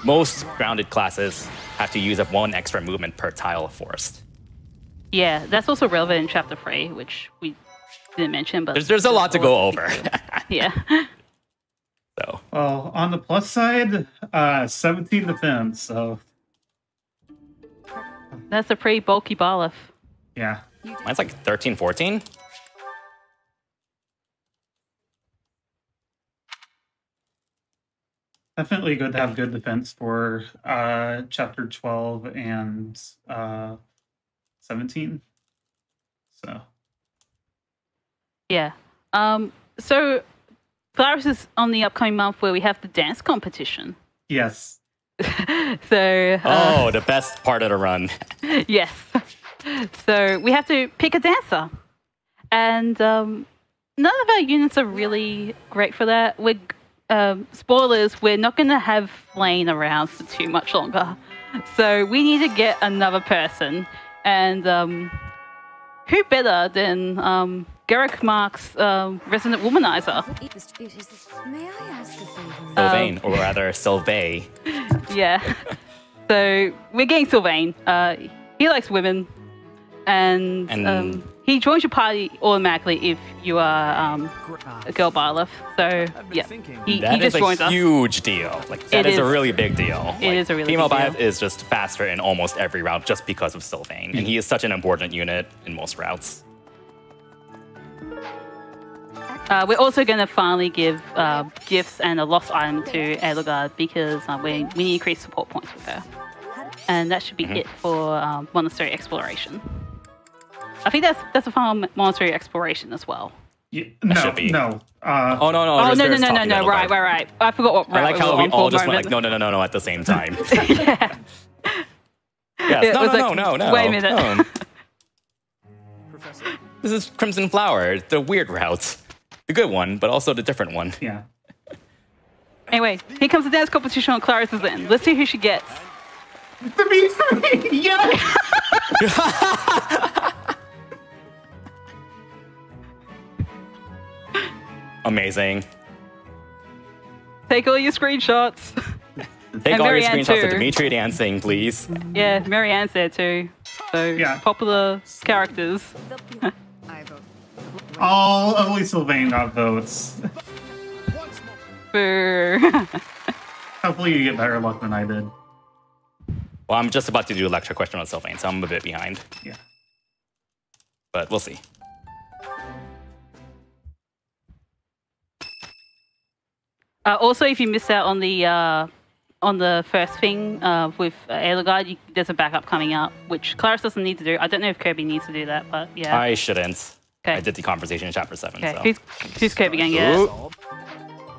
Most grounded classes have to use up one extra movement per tile of forest. Yeah, that's also relevant in chapter three, which we didn't mention, but There's, there's a lot to go over. yeah. So Well, on the plus side, uh, 17 defense. So That's a pretty bulky Byleth. yeah, mine's like 13, 14. definitely good to have good defense for uh, chapter 12 and uh, 17. So Yeah. Um. So, Claris is on the upcoming month where we have the dance competition. yes, so. uh, Oh, the best part of the run. yes. So we have to pick a dancer, and um, none of our units are really great for that. We're um, spoilers. We're not going to have Lane around for too much longer, so we need to get another person. And um, who better than um, Garreg Mach's um, resident womanizer? May I ask a favor? Sylvain, or rather Sylvain. Yeah. so we're getting Sylvain. Uh, he likes women, and, And- um, he joins your party automatically if you are um, a girl Byleth. So yeah, he, That he is just joins a us. huge deal. Like that It is, a really big deal. It like, is a really female big Byleth deal. is just faster in almost every route just because of Sylvain, and he is such an important unit in most routes. Uh, we're also going to finally give uh, gifts and a lost item to Edelgard because uh, we, we need to increase support points with her. And that should be Mm-hmm. it for um, monastery exploration. I think that's that's a final monastery exploration as well. Ye- no, should be. no. Uh, Oh no no! Oh, there's- no, no, there's no, no, Toppy no, Edelgard. right, right, right. I forgot what I route like how were we on all for a just went like moment. no no no no no at the same time. yeah. yes, It no was no, like, no no no wait a minute. no. Professor, This is Crimson Flower, the weird route, the good one, but also the different one. yeah. Anyway, here comes the dance competition on Claris's end. Let's see who she gets. Dimitri, yeah. Amazing. Take all your screenshots. Take And all your screenshots too. of Dimitri dancing, please. yeah, Marianne's there too. So Yeah. popular characters. All only Sylvain got votes. Boo. Hopefully, you get better luck than I did. Well, I'm just about to do a lecture question on Sylvain, so I'm a bit behind, Yeah. but we'll see. uh, also, if you missed out on the uh, on the first thing uh, with uh, Edelgard, you, there's a backup coming up, which Claris doesn't need to do. I don't know if Kirby needs to do that, but yeah. I shouldn't. Okay. I did the conversation in chapter seven. okay, so. who's, who's Kirby going to get? Ooh,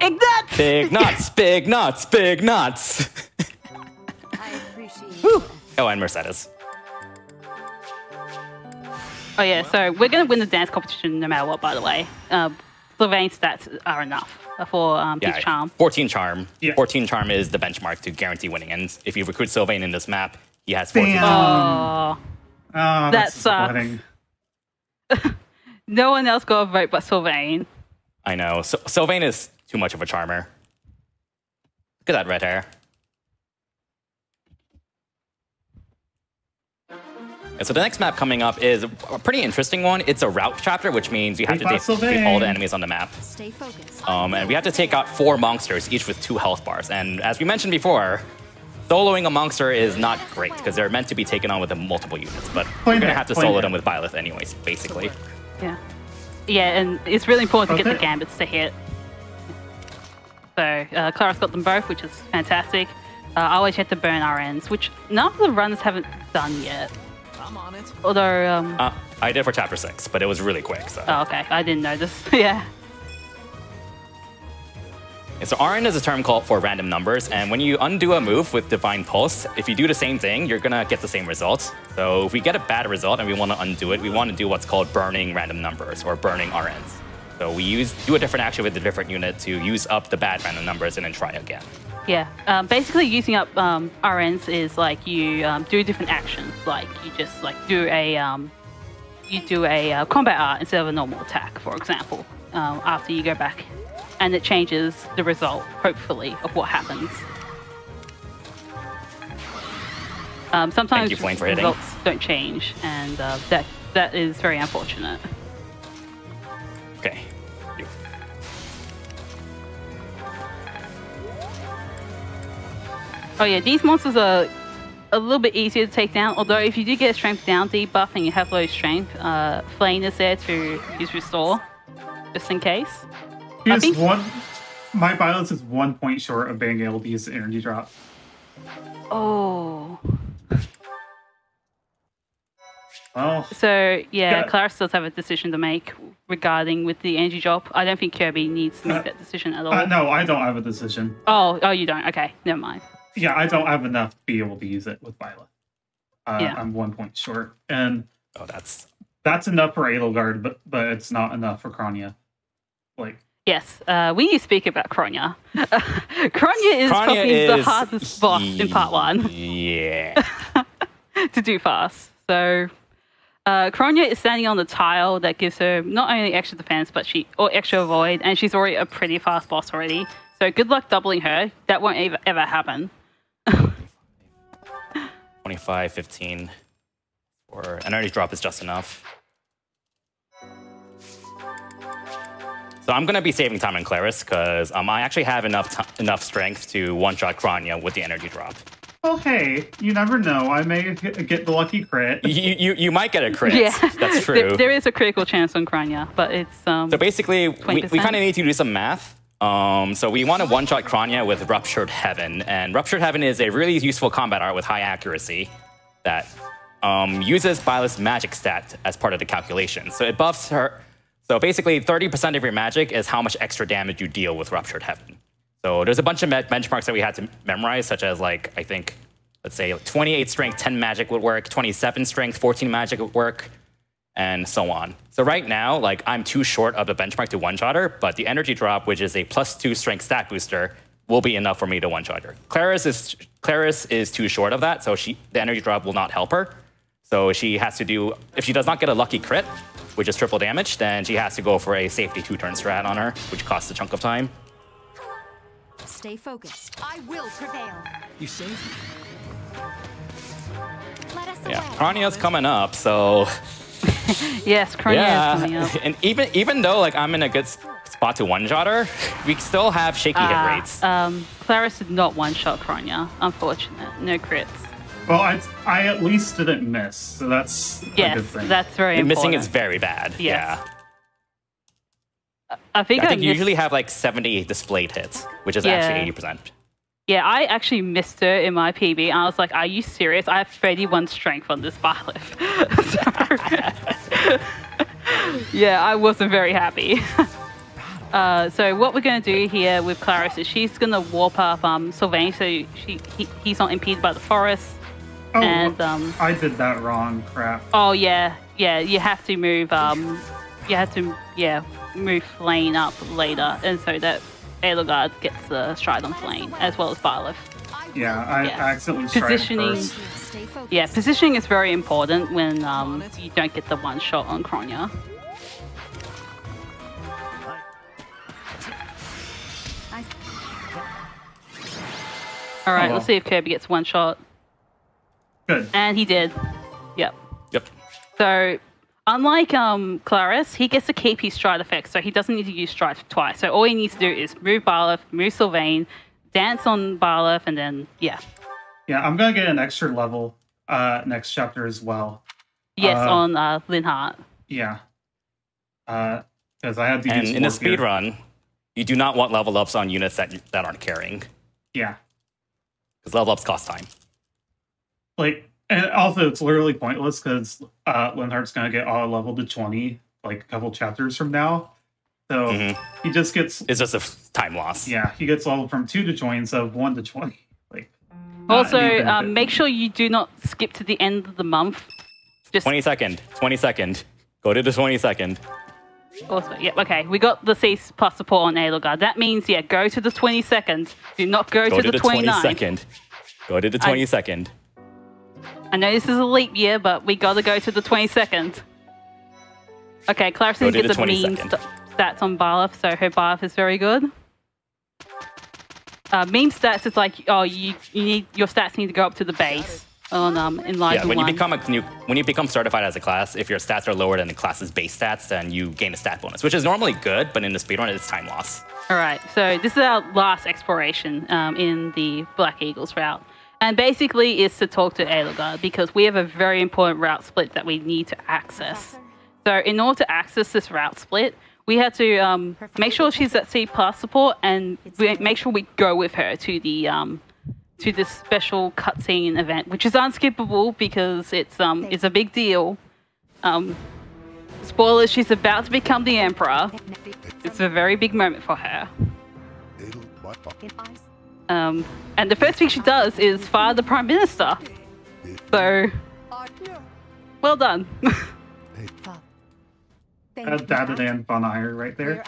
Ignatz! big nuts, big nuts, big nuts. I appreciate oh, and Mercedes. Oh yeah, so we're gonna win the dance competition no matter what. By the way, uh, Sylvain's stats are enough for um, Yeah, his charm. 14 charm. Yeah. 14 charm is the benchmark to guarantee winning. And if you recruit Sylvain in this map, he has 14 Damn. charm. Oh, Oh, That that's sucks. disappointing. no one else got a vote but Sylvain. I know. So, Sylvain is too much of a charmer. Look at that red hair. And so the next map coming up is a pretty interesting one. It's a route chapter, which means you have to Hey, take, defeat all the enemies on the map. Stay focused. Um, and we have to take out four monsters, each with two health bars. And as we mentioned before, soloing a monster is not great because they're meant to be taken on with multiple units. But Point we're gonna have to solo there. them with Byleth anyways, basically. Yeah, yeah, and it's really important to get the gambits to hit. So uh, Claris got them both, which is fantastic. Uh, I always have to burn RNs, which none of the runs haven't done yet. I'm on it. Although, um, Uh, I did for chapter six, but it was really quick. So, oh, okay, I didn't know this. yeah. And so RN is a term called for random numbers, and when you undo a move with Divine Pulse, if you do the same thing, you're gonna get the same result. So if we get a bad result and we want to undo it, we want to do what's called burning random numbers or burning RNs. So we use do a different action with a different unit to use up the bad random numbers and then try again. Yeah, um, basically using up um, RNs is like you um, do different actions. Like you just like do a um, you do a uh, combat art instead of a normal attack, for example. Um, after you go back, and it changes the result, hopefully, of what happens. Um, sometimes for hitting. results don't change, and uh, that that is very unfortunate. Okay. Oh yeah, these monsters are a little bit easier to take down. Although if you do get a strength down debuff and you have low strength, uh, Flayn is there to use restore, just in case. He I is think- one. My violence is one point short of being able to use the energy drop. Oh, Well, so yeah, Yeah. Claris does have a decision to make regarding with the energy drop. I don't think Kirby needs to make Uh, that decision at all. uh, no, I don't have a decision. Oh, oh, you don't. Okay, never mind. Yeah, I don't have enough to be able to use it with Violet. Uh, Yeah. I'm one point short, and Oh, that's that's enough for Edelgard, but but it's not enough for Kronya. Like, Yes, uh, we need to speak about Kronya. Kronya is Kronya probably the is- hardest boss in part one. Yeah. to do fast. So uh, Kronya is standing on the tile that gives her not only extra defense, but she or extra avoid, and she's already a pretty fast boss already. So good luck doubling her. That won't ever, ever happen. 25, 15. Or an energy drop is just enough. So I'm gonna be saving time on Claris because um, I actually have enough enough strength to one-shot Kronya with the energy drop. oh hey, you never know. I may get get the lucky crit. You you, you might get a crit. Yeah, that's true. there, there is a critical chance on Kronya, but it's um. So basically, we, we kind of need to do some math. Um, so we want to one-shot Kronya with Ruptured Heaven, and Ruptured Heaven is a really useful combat art with high accuracy that um, uses Byleth's magic stat as part of the calculation. So it buffs her. So basically, 30% of your magic is how much extra damage you deal with Ruptured Heaven. So there's a bunch of benchmarks that we had to memorize, such as like I think, let's say 28 strength, 10 magic would work, 27 strength, 14 magic would work and so on. So right now, like I'm too short of the benchmark to one shot her, but the energy drop, which is a plus two strength stat booster, will be enough for me to one shot her. Claris is Claris is too short of that, so she the energy drop will not help her. So she has to do if she does not get a lucky crit, which is triple damage, then she has to go for a safety two turn strat on her, which costs a chunk of time. Stay focused. I will prevail. You saved me. Let us Yeah, away. Coming up, so yes, Kronya is coming up. yeah. And even even though like I'm in a good spot to one shot her, we still have shaky hit Ah, rates. um, Claris did not one shot Kronya. Unfortunate. No crits. Well, I I at least didn't miss, so that's a Yes, good thing. that's very And important. missing is very bad. Yes. Yeah. I think I I, think you usually have like 70 displayed hits, which is Yeah. actually 80%. Yeah, I actually missed her in my PB. And I was like, "Are you serious? I have 31 strength on this Byleth." so, yeah, I wasn't very happy. uh, so what we're gonna do here with Claris is she's gonna warp up um, Sylvain so she he, he's not impeded by the forest. Oh, and, um, I did that wrong. Crap. Oh yeah, yeah. You have to move. Um, you have to yeah move Flayn up later, and so that Edelgard gets the stride on Flayn as well as Byleth. I Yeah, I Yeah. accidentally Positioning. Yeah, positioning is very important when um, you don't get the one shot on Kronya. All right, Oh, let's see if Kirby gets one shot, Good. and he did. Yep. Yep. So, unlike um, Claris, he gets to keep his stride effect, so he doesn't need to use stride twice. So all he needs to do is move Byleth, move Sylvain, dance on Byleth, and then yeah, Yeah, I'm gonna get an extra level uh next chapter as well. yes Uh, on uh, Linhardt. Yeah. Uh, because I had to And use in a warp gear. speed run, you do not want level ups on units that, that aren't carrying, Yeah. because level ups cost time. Like, and also it's literally pointless because uh, Linhardt's gonna get all leveled to 20 like a couple chapters from now. So Mhm. he just gets It's just a time loss. yeah he gets leveled from two to 20 instead of one to 20. Like Also, any um, make sure you do not skip to the end of the month. Just 20 second, 20 second. Go to the 20 second. Also, yeah, okay. We got the C plus support on Edelgard. That means, yeah, go to the 22nd. Do not go, Go to, to the the 29th. 22nd. Go to the 22nd. I know this is a leap year, but we gotta go to the 22nd. Okay, Claris Go didn't get the the mean st- stats on Byleth, so her Byleth is very good. Uh, meme stats is like, oh, you, you need your stats need to go up to the base on um Enlighten Yeah, when you 1. become a new, when you become certified as a class, if your stats are lower than the class's base stats, then you gain a stat bonus, which is normally good, but in the speedrun, it's time loss. All right, so this is our last exploration um, in the Black Eagles route. And basically, it's to talk to Edelgard because we have a very important route split that we need to access. So, in order to access this route split, we had to um, make sure she's at C plus support and we make sure we go with her to the um, to this special cutscene event, which is unskippable because it's um it's a big deal. Um, spoilers: she's about to become the emperor. It's a very big moment for her. Um, and the first thing she does is fire the prime minister. So, well done. Uh, Dad and Von Aegir right there.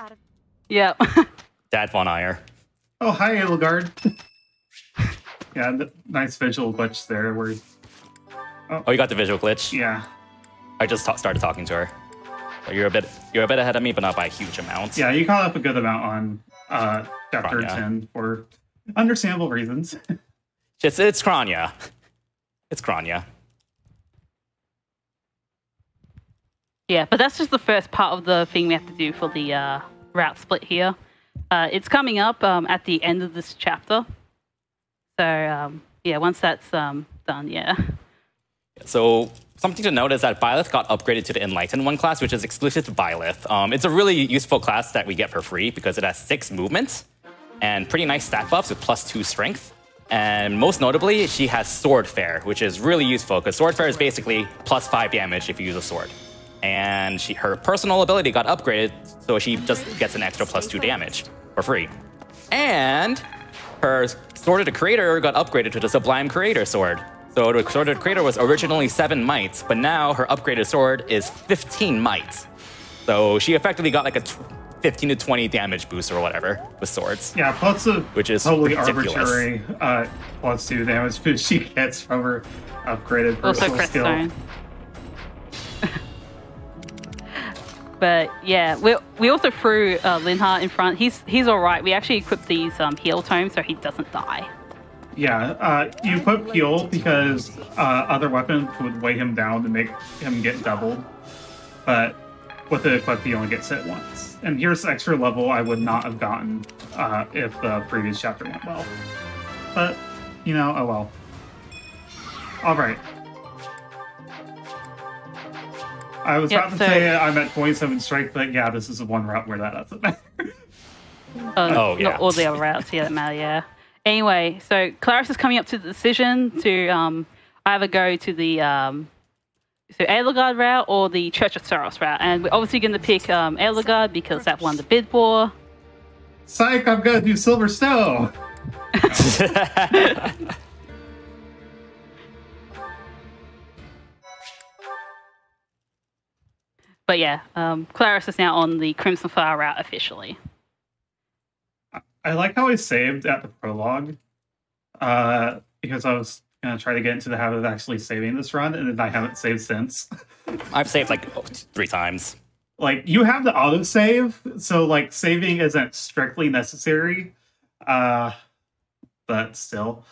yeah. Dad Von Aegir. Oh, hi, Edelgard. yeah, th- nice visual glitch there. Where, Oh, you got the visual glitch. yeah, I just ta- started talking to her. So you're a bit, you're a bit ahead of me, but not by a huge amount. yeah, you caught up a good amount on uh, chapter Right, yeah. ten for understandable reasons. It's it's Kronya. It's Kronya. Yeah, but that's just the first part of the thing we have to do for the uh, route split here. Uh, it's coming up um, at the end of this chapter. So, um, yeah, once that's um, done, yeah. So something to note is that Byleth got upgraded to the Enlightened One class, which is exclusive to Byleth. Um, it's a really useful class that we get for free because it has six movements and pretty nice stat buffs with plus two strength. And most notably, she has Swordfaire, which is really useful because Swordfaire is basically plus five damage if you use a sword. And she, her personal ability got upgraded, so she just gets an extra plus two damage for free. And her Sword of the Creator got upgraded to the Sublime Creator Sword. So the Sword of the Creator was originally 7 mites, but now her upgraded sword is 15 mites. So she effectively got like a 15 to 20 damage boost or whatever with swords. yeah, plus a Which is totally ridiculous. arbitrary uh, plus two damage boost she gets from her upgraded Also, personal skill. Creststone. but yeah, we, we also threw uh, Linhardt in front. He's he's all right. We actually equipped these um, heal tomes so he doesn't die. Yeah, uh, you put heal because uh, other weapons would weigh him down to make him get doubled. But with the equip, he only gets hit once. And here's extra level I would not have gotten uh, if the previous chapter went well. But, you know, oh well. Alright. I was Yep, about to so- say I'm at 27 strike, but yeah, this is the one route where that doesn't matter. Uh, Oh, yeah. Not all the other routes, yeah, that matter, yeah. Anyway, so Claris is coming up to the decision to um, either go to the um, so Edelgard route or the Church of Seiros route. And we're obviously going to pick um, Edelgard because that won the bid war. Psych, I'm gonna do Silver Snow! But yeah, um, Claris is now on the Crimson Flower route officially. I like how I saved at the prologue, uh, because I was gonna try to get into the habit of actually saving this run, and then I haven't saved since. I've saved like oh, three times. like you have the auto save, so like saving isn't strictly necessary, uh, but still.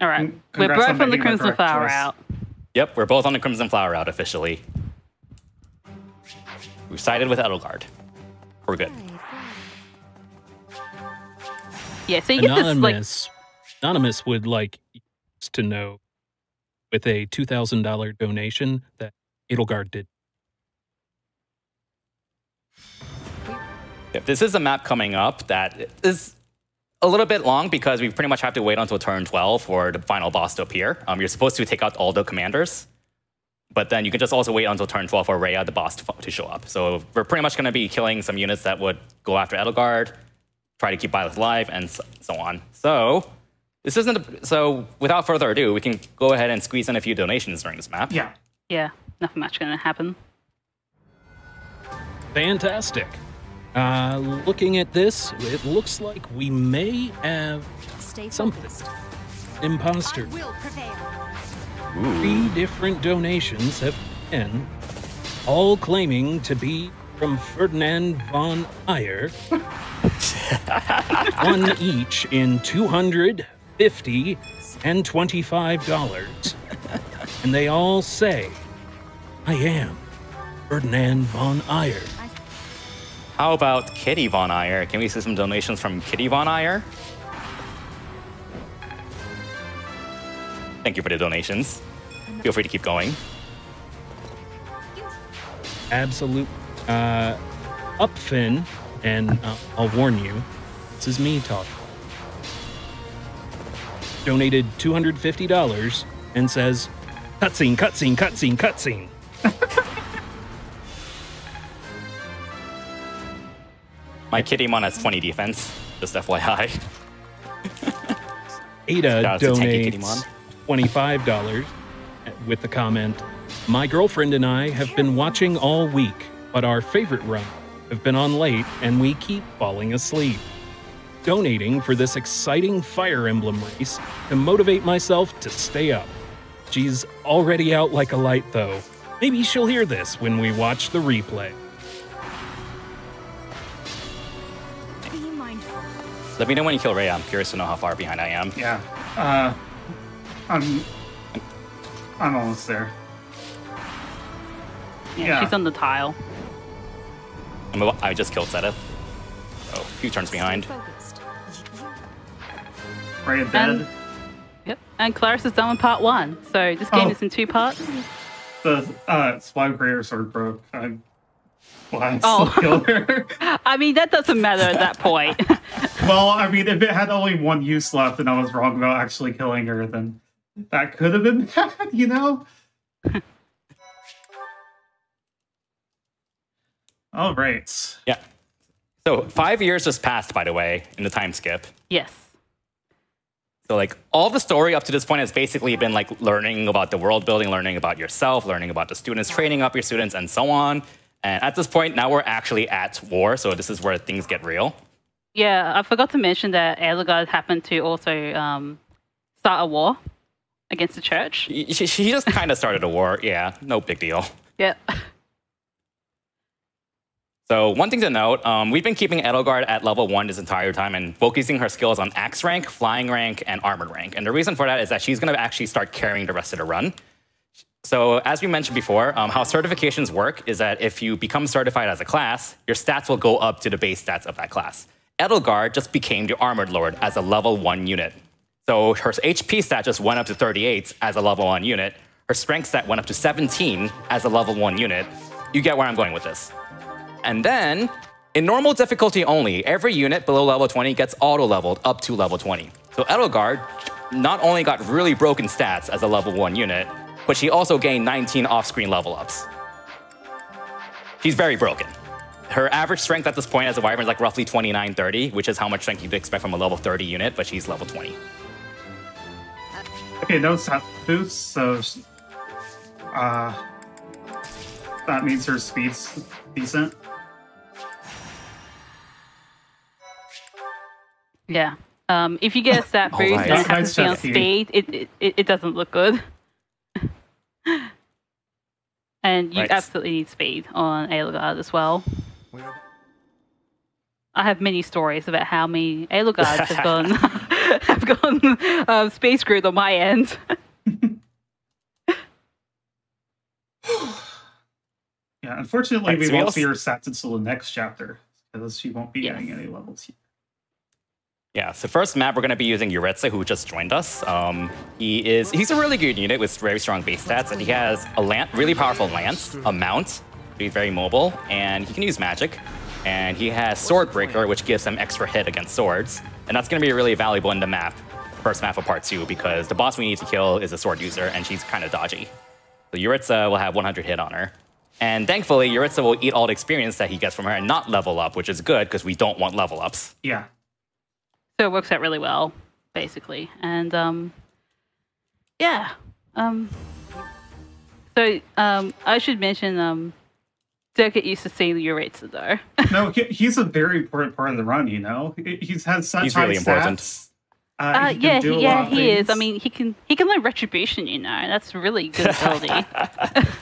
All right, we're both on the Crimson Flower choice. route. Yep, we're both on the Crimson Flower route officially. We sided with Edelgard. We're good. Yeah, so you get this like Anonymous, Anonymous would like to know with a two thousand dollar donation that Edelgard did. Yep, this is a map coming up that is a little bit long because we pretty much have to wait until turn 12 for the final boss to appear. Um, you're supposed to take out all the commanders, but then you can just also wait until turn 12 for Rhea, the boss, to, to show up. So we're pretty much going to be killing some units that would go after Edelgard, try to keep Byleth alive, and so, so on. So this isn't. A, so without further ado, we can go ahead and squeeze in a few donations during this map. Yeah, yeah. nothing much going to happen. Fantastic. Uh, looking at this, it looks like we may have Stay something. focused. Imposter. will prevail. Three different donations have been, all claiming to be from Ferdinand von Aegir, One each in 250 and $25. And they all say, I am Ferdinand von Aegir. How about Kitty Von Aegir? Can we see some donations from Kitty Von Aegir? Thank you for the donations. Feel free to keep going. absolute uh, upfin, and uh, I'll warn you, this is me talking. Donated $250 and says, cutscene, cutscene, cutscene, cutscene. My Kittymon has 20 defense, just FYI. Ada Shout out to Tanky donates $25 with the comment, My girlfriend and I have been watching all week, but our favorite run have been on late and we keep falling asleep. Donating for this exciting Fire Emblem race to motivate myself to stay up. She's already out like a light though. Maybe she'll hear this when we watch the replay. Let me know when you kill Rhea. I'm curious to know how far behind I am. Yeah. Uh, I'm. I'm almost there. Yeah, Yeah. she's on the tile. I'm about, I just killed Seteth. Oh, a few turns behind. Stay focused. Right at And- dead. Yep. And Claris's done with part one. So this game Oh. is in two parts. The uh, Swag Greater Sword broke. I. Well, I Oh. still killed her. I mean, that doesn't matter at that point. well, I mean, if it had only one use left and I was wrong about actually killing her, then that could have been bad, you know? All right. Yeah. So five years just passed, by the way, in the time skip. yes. So like all the story up to this point has basically been like learning about the world building, learning about yourself, learning about the students, training up your students, and so on. And at this point, now we're actually at war. So this is where things get real. Yeah, I forgot to mention that Edelgard happened to also um, start a war against the church. She, she just kind of started a war. Yeah, no big deal. Yeah. So one thing to note, um, we've been keeping Edelgard at level one this entire time and focusing her skills on axe rank, flying rank, and armored rank. And the reason for that is that she's going to actually start carrying the rest of the run. So as we mentioned before, um, how certifications work is that if you become certified as a class, your stats will go up to the base stats of that class. Edelgard just became the armored lord as a level one unit. So her HP stat just went up to 38 as a level one unit. Her strength stat went up to 17 as a level one unit. You get where I'm going with this. And then, in normal difficulty only, every unit below level 20 gets auto leveled up to level 20. So Edelgard not only got really broken stats as a level 1 unit, but she also gained 19 off screen level ups. She's very broken. Her average strength at this point as a Wyvern is like roughly 29 30, which is how much strength you'd expect from a level 30 unit, but she's level 20. Okay, no stat boost, so. Uh. That means her speed's decent. Yeah. Um, if you get a stat Oh, boost right. and it Nice happens to be on shot, speed, it, it, it doesn't look good. and you Right. absolutely need speed on Edelgard as well. Where I have many stories about how many Edelgards have gone have gone um, space screwed on my end. Yeah, unfortunately, Right, we so won't also- see her stats until the next chapter because she won't be Yes. getting any levels here. Yeah, so first map we're going to be using Jeritza, who just joined us. Um, he is he's a really good unit with very strong base stats, and he has a really powerful lance, a mount, he's very mobile, and he can use magic. And he has Swordbreaker, which gives him extra hit against swords, and that's going to be really valuable in the map, first map of part two, because the boss we need to kill is a sword user, and she's kind of dodgy. So Jeritza will have 100 hit on her. And thankfully, Jeritza will eat all the experience that he gets from her and not level up, which is good because we don't want level ups. Yeah. So it works out really well, basically. And um, yeah, um, So um, I should mention um, don't get used to seeing Jeritza though. No, he, he's a very important part of the run. You know, He- he's had such He's high really important. stats. Uh, Uh, he yeah, he, yeah, he is. I mean, he can he can learn retribution. You know, that's really good ability.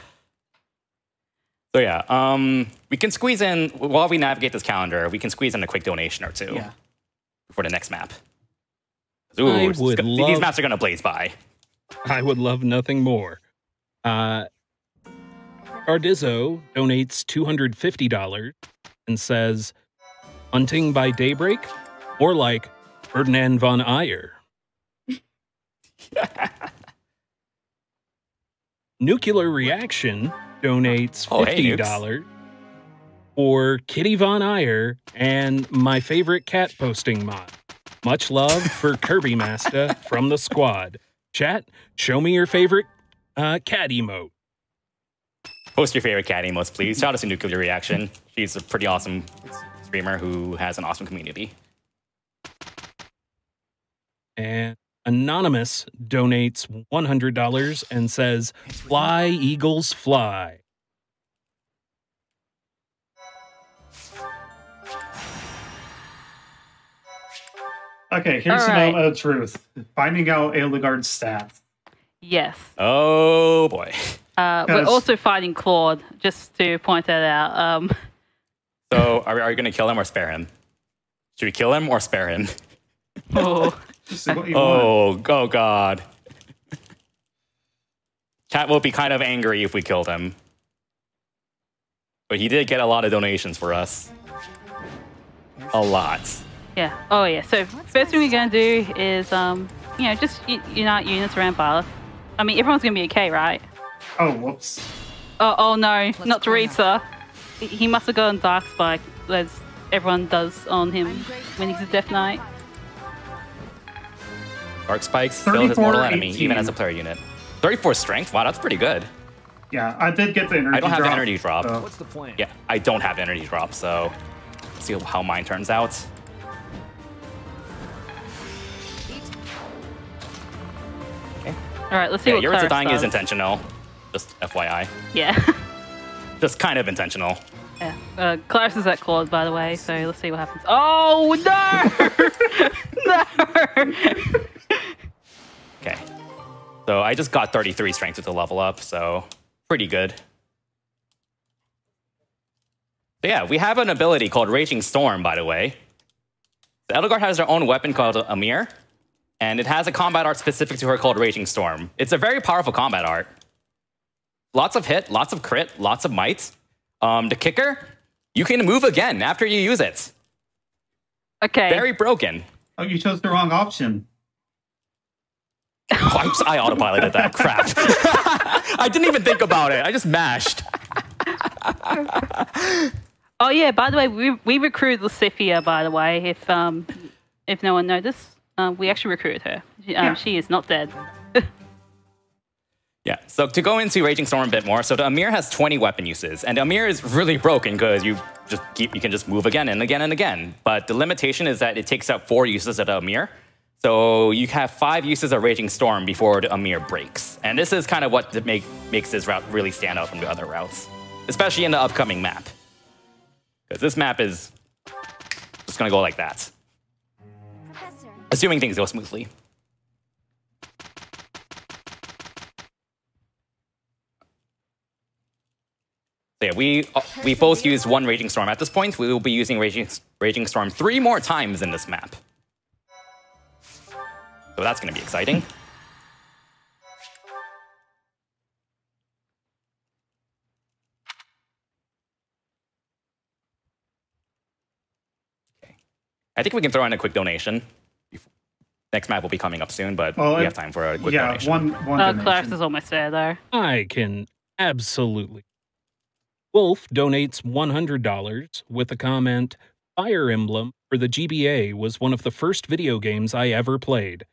So yeah, um, we can squeeze in while we navigate this calendar. We can squeeze in a quick donation or two yeah. For the next map. Ooh, I would go- these maps are gonna blaze by. I would love nothing more. Uh, Ardizzo donates $250 and says, Hunting by daybreak? Or like Ferdinand von Aegir. Nuclear Reaction donates Oh, hey, $50 Kitty Von Aegir and my favorite cat posting mod. Much love for Kirbymastah from the squad. Chat, show me your favorite uh, cat emote. Post your favorite cat emotes, please. Shout out to Nuclear Reaction. She's a pretty awesome streamer who has an awesome community. And Anonymous donates $100 and says, Fly, Eagles, fly. Okay, here's All the right. truth. Finding out Edelgard's stats. yes. Oh boy. Uh, we're also fighting Claude, just to point that out. Um, So are, we- are you gonna kill him or spare him? Should we kill him or spare him? oh, Just what. Oh, oh god. Chat will be kind of angry if we killed him. But he did get a lot of donations for us. A lot. Yeah. Oh, yeah. So first thing we're going to do is, um, you know, just u- unite units around Byleth. I mean, everyone's going to be okay, right? Oh, whoops. Oh, oh no, not plan Teresa. He, he must have gotten Dark Spike, as everyone does on him when he's a Death Knight. Dark Spikes, still his mortal enemy, 18. even as a player unit. 34 strength? Wow, that's pretty good. Yeah, I did get the energy I don't have the energy drop. so- What's the plan? Yeah, I don't have energy drop, so see how mine turns out. All right, let's see Yeah, what Jeritza dying is intentional. Just FYI. Yeah. Just kind of intentional. yeah. Uh, is at Claude, by the way, so let's see what happens. Oh, no! no! Okay. So I just got 33 strength with the level up, so pretty good. So yeah, we have an ability called Raging Storm, by the way. The Edelgard has her own weapon called Aymr, and it has a combat art specific to her called Raging Storm. It's a very powerful combat art. Lots of hit, lots of crit, lots of might. Um, the kicker, you can move again after you use it. Okay. Very broken. Oh, you chose the wrong option. Oh, I, I autopiloted that. Crap. I didn't even think about it. I just mashed. Oh yeah, by the way, we we recruited Lysithea. By the way, if um if no one noticed, um, we actually recruited her. She, um, Yeah. she is not dead. Yeah. So to go into Raging Storm a bit more, so the Aymr has 20 weapon uses, and the Aymr is really broken because you just keep you can just move again and again and again. But the limitation is that it takes up four uses of the Aymr. So you have five uses of Raging Storm before the Aymr breaks. And this is kind of what that make, makes this route really stand out from the other routes, especially in the upcoming map. Because this map is just gonna go like that, Professor, assuming things go smoothly. So yeah, we uh, we both used one Raging Storm at this point. We will be using Raging, Raging Storm three more times in this map. So that's going to be exciting. Okay. I think we can throw in a quick donation. Next map will be coming up soon, but Well, we it- have time for a quick yeah, donation. one one. Uh, donation. Is almost there though. I can absolutely. Wolf donates $100 with a comment Fire Emblem for the GBA was one of the first video games I ever played.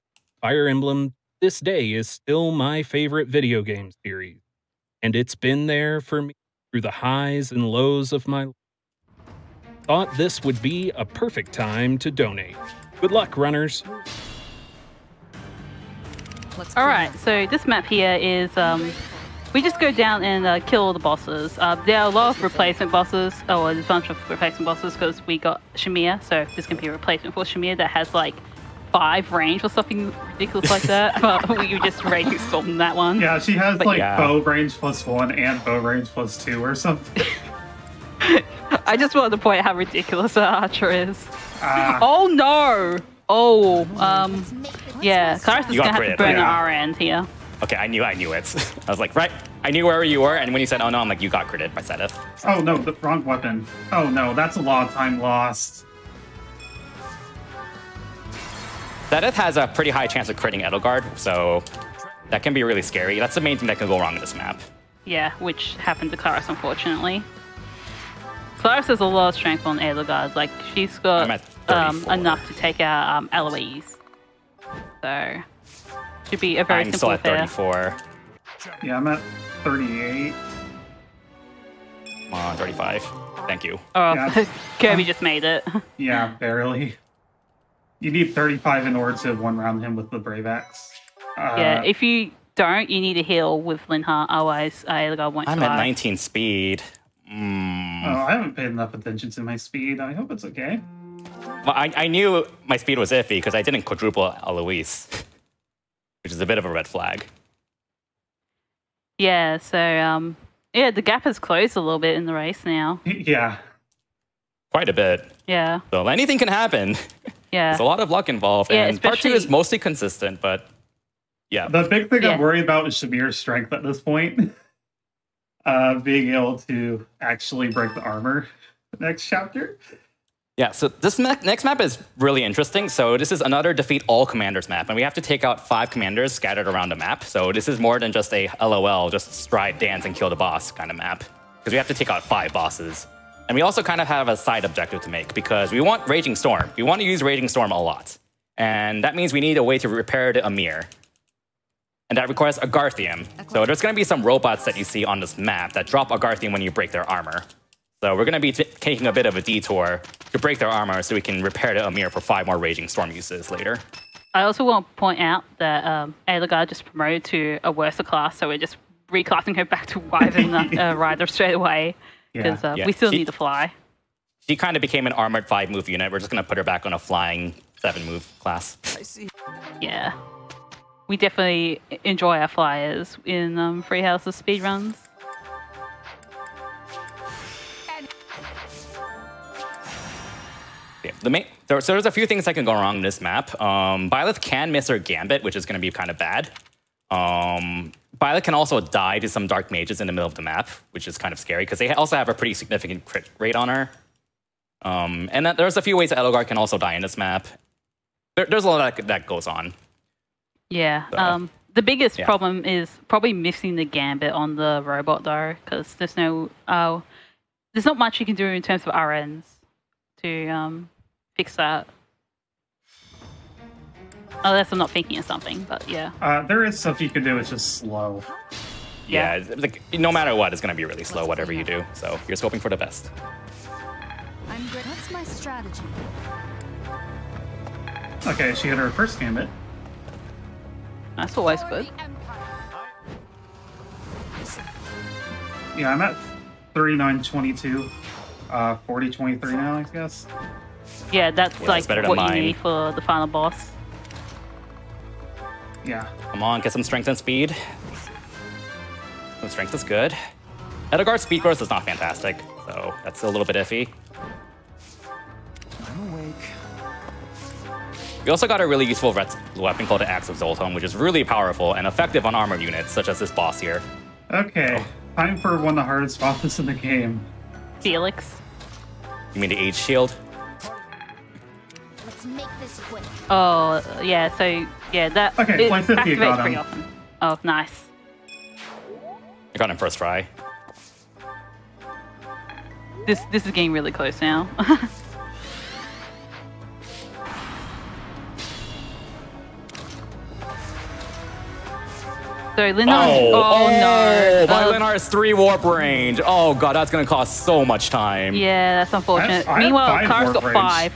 Fire Emblem this day is still my favorite video game series, and it's been there for me through the highs and lows of my life. Thought this would be a perfect time to donate. Good luck, runners. Let's All clean right, up. so this map here is um we just go down and uh, kill all the bosses. Uh, there are a lot of replacement bosses, oh, there's a bunch of replacement bosses because we got Shamir, so this can be a replacement for Shamir that has like five range or something ridiculous like that. but we just raging storm that one. Yeah, she has But like yeah. bow range plus one and bow range plus two or something. I just wanted to point out how ridiculous that archer is. Ah, Oh no! Oh, um, Let's make this yeah, last Claris is got gonna have to crit, burn yeah. our end here. Okay, I knew I knew it. I was like, right, I knew where you were, and when you said, oh no, I'm like, you got critted by Seteth. oh no, the wrong weapon. Oh no, that's a lot of time lost. Seteth has a pretty high chance of critting Edelgard, so that can be really scary. That's the main thing that can go wrong in this map. Yeah, which happened to Claris, unfortunately. Claris has a lot of strength on Edelgard. Like, she's got I'm at um, enough to take out um, Alois. So, should be a very I'm still simple at affair. 34. Yeah, I'm at 38. Come on, 35. Thank you. Oh, Yeah. Kirby just made it. Yeah, barely. You need 35 in order to one round him with the Brave Axe. Uh, yeah, if you don't, you need to heal with Linhardt, otherwise I Edelgard won't I'm at survive. 19 speed. Mm. Oh, I haven't paid enough attention to my speed. I hope it's okay. Well, I, I knew my speed was iffy because I didn't quadruple Alois, which is a bit of a red flag. Yeah, so, um, yeah, the gap has closed a little bit in the race now. Yeah. Quite a bit. Yeah, So anything can happen. yeah. There's a lot of luck involved. Yeah, and part two is mostly consistent, but yeah. The big thing Yeah. I'm worried about is Shamir's strength at this point. Uh, being able to actually break the armor next chapter. Yeah, so this ne- next map is really interesting. So this is another defeat all commanders map, and we have to take out five commanders scattered around the map. So this is more than just a LOL, just stride, dance, and kill the boss kind of map, because we have to take out five bosses. And we also kind of have a side objective to make because we want Raging Storm. We want to use Raging Storm a lot, and that means we need a way to repair the Aymr. And that requires Agarthium. So there's going to be some robots that you see on this map that drop Agarthium when you break their armor. So we're going to be t- taking a bit of a detour to break their armor so we can repair the Aymr for five more Raging Storm uses later. I also want to point out that um, Edelgard just promoted to a worse class, so we're just reclassing her back to Wyvern uh, Rider straight away because uh, Yeah, we still she- need to fly. She kind of became an armored five move unit. We're just going to put her back on a flying seven move class. I see. Yeah, we definitely enjoy our flyers in um, Free Houses speedruns. Yeah, the main, there, so there's a few things that can go wrong in this map. Um, Byleth can miss her Gambit, which is going to be kind of bad. Um, Byleth can also die to some Dark Mages in the middle of the map, which is kind of scary because they also have a pretty significant crit rate on her. Um, and that, there's a few ways that Edelgard can also die in this map. There, there's a lot that, that goes on. Yeah. So, Um, the biggest yeah. problem is probably missing the gambit on the robot though, because there's no, uh, there's not much you can do in terms of RNs to um, fix that. Unless I'm not thinking of something, but yeah. Uh, there is stuff you can do, it's just slow. Yeah, it's like, no matter what, it's going to be really slow, whatever you do. So you're just hoping for the best. I'm good. What's my strategy? Okay, she hit her first gambit. That's always good. Yeah, I'm at 39.22. Uh, 40.23 now, I guess. Yeah, that's Yeah, like that's better than what you need for the final boss. Yeah. Come on, get some strength and speed. Some strength is good. Edelgard's speed growth is not fantastic, so that's a little bit iffy. I'm awake. We also got a really useful ret- weapon called the Axe of Zoltan, which is really powerful and effective on armor units, such as this boss here. Okay, time for one of the hardest bosses in the game. Felix. You mean the Aegis Shield? Let's make this quick. Oh, yeah, so, yeah, that Okay, it activates got pretty often. Oh, nice. I got him first try. This this is getting really close now. so Linhardt. Oh, no. My Uh, Linhardt three warp range. Oh god, that's gonna cost so much time. Yeah, that's unfortunate. I have Meanwhile, five Kara's got range. five.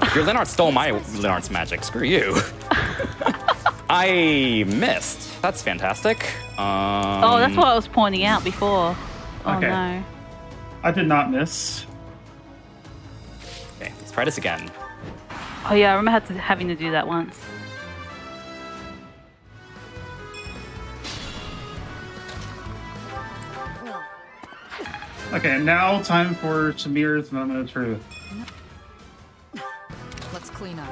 Your Linhardt stole my Linhardt's magic. Screw you. I missed. That's fantastic. Um, oh, that's what I was pointing out before. Oh Okay. no. I did not miss. Okay, let's try this again. Oh yeah, I remember to, having to do that once. Okay, now time for Shamir's moment of truth. Let's clean up.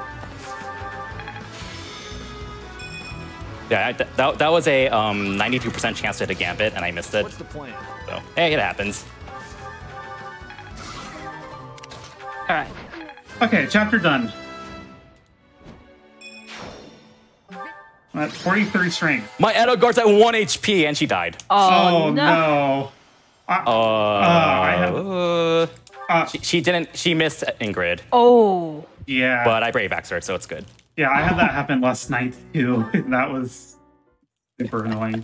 Yeah, I- th- that, that was a um, 92% chance to hit a gambit, and I missed it. What's the plan? So, hey, it happens. All right. Okay, chapter done. I'm at 43 strength. My Edelgard's at 1 HP, and she died. Oh, Oh, no. no. I, Uh, I have- uh, uh, she, she didn't. She missed Ingrid, Oh. yeah. but I brave axed her, so it's good. yeah, I had that happen last night too. that was super annoying.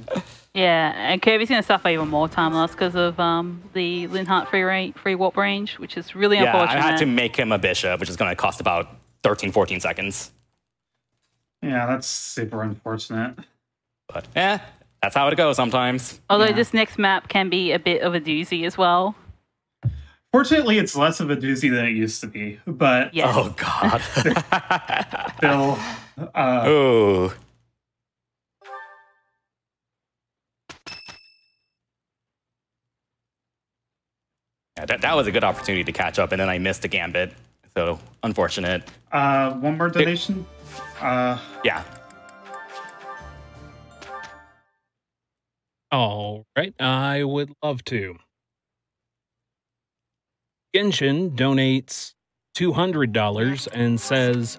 Yeah, and Kirby's gonna suffer even more time loss because of um, the Linhardt free range, free warp range, which is really Yeah, I had to make him a bishop, which is going to cost about 13, 14 seconds. Yeah, that's super unfortunate. But eh, that's how it goes sometimes. Although Yeah. this next map can be a bit of a doozy as well. Fortunately, it's less of a doozy than it used to be, but Yeah. Oh God. still, uh, Ooh. Yeah, that, that was a good opportunity to catch up, and then I missed a gambit. So unfortunate. uh, one more donation. Uh, Yeah. All right, I would love to. Genshin donates $200 and says,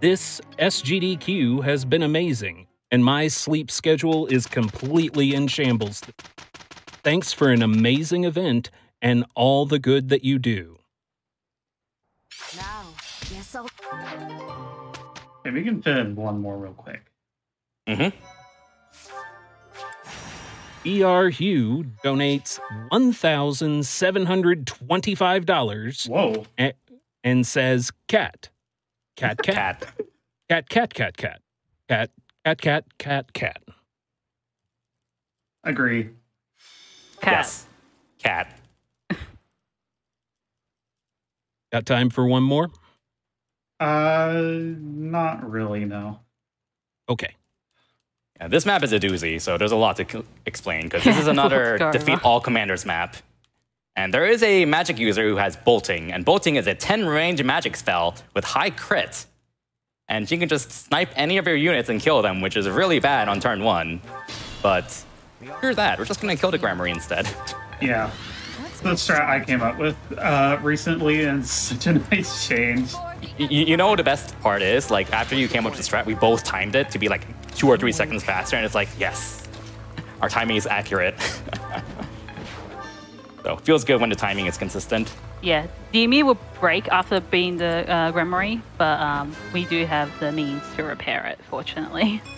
This SGDQ has been amazing, and my sleep schedule is completely in shambles. Thanks for an amazing event and all the good that you do. Now, guess I'll. okay, we can fit in one more real quick. hmm ER Hugh donates $1,725 Whoa. a- and says, Cat. Cat, cat. Cat. Cat, cat, cat, cat. Cat, cat, cat, cat, cat. Agree. Cat. Yes. Cat. Got time for one more? Uh, not really, no. Okay. Yeah, this map is a doozy, so there's a lot to c- explain because this is another defeat all commanders map. And there is a magic user who has bolting, and bolting is a 10 range magic spell with high crit. And she can just snipe any of your units and kill them, which is really bad on turn one. But screw that, we're just gonna kill the Gremory instead. Yeah. The strat I came up with uh, recently, and such a nice change. Y- y- you know what the best part is? Like after you came up with the strat, we both timed it to be like two or three seconds faster, and it's like, yes, our timing is accurate. so feels good when the timing is consistent. Yeah, Aymr will break after being the uh, Gremory, but um, we do have the means to repair it, fortunately.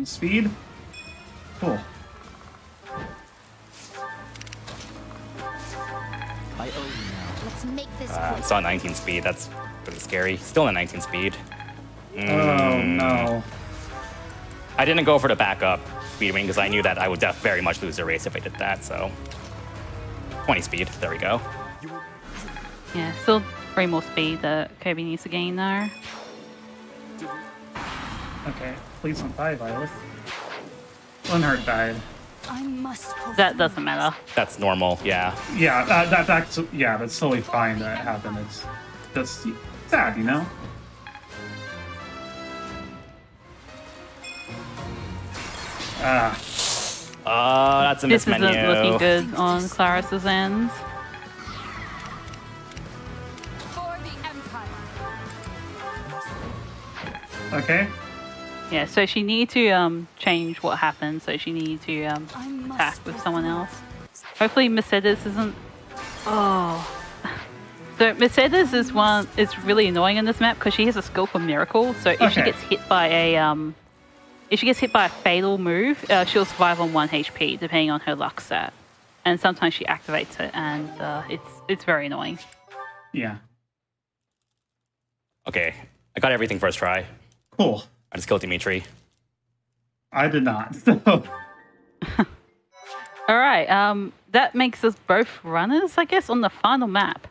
On speed. Cool. I owe you now. Let's make this Uh, quick. saw 19 speed. That's pretty scary. Still in 19 speed. Oh Mm, no. I didn't go for the backup speed wing because I knew that I would def- very much lose the race if I did that. So 20 speed. There we go. Yeah, still three more speed that Kobe needs to gain though. Okay, please don't die, Violet. Linhardt died. I must. That doesn't matter. That's normal. Yeah. Yeah, that, that that's yeah, that's totally fine that it happened. It's just sad, you know. Ah, Uh, that's a This isn't menu. looking good on Claris's end. For the Empire. okay. Yeah, so she need to um change what happened. So she need to um attack with someone else. Hopefully Mercedes isn't. Oh. So Mercedes is one is really annoying in this map because she has a skill for miracle. So if she gets hit by a um if she gets hit by a fatal move, uh, she'll survive on one HP, depending on her luck stat. And sometimes she activates it, and uh, it's it's very annoying. Yeah. Okay, I got everything first try. Cool. I just killed Dimitri. I did not. So All right, um, that makes us both runners, I guess, on the final map.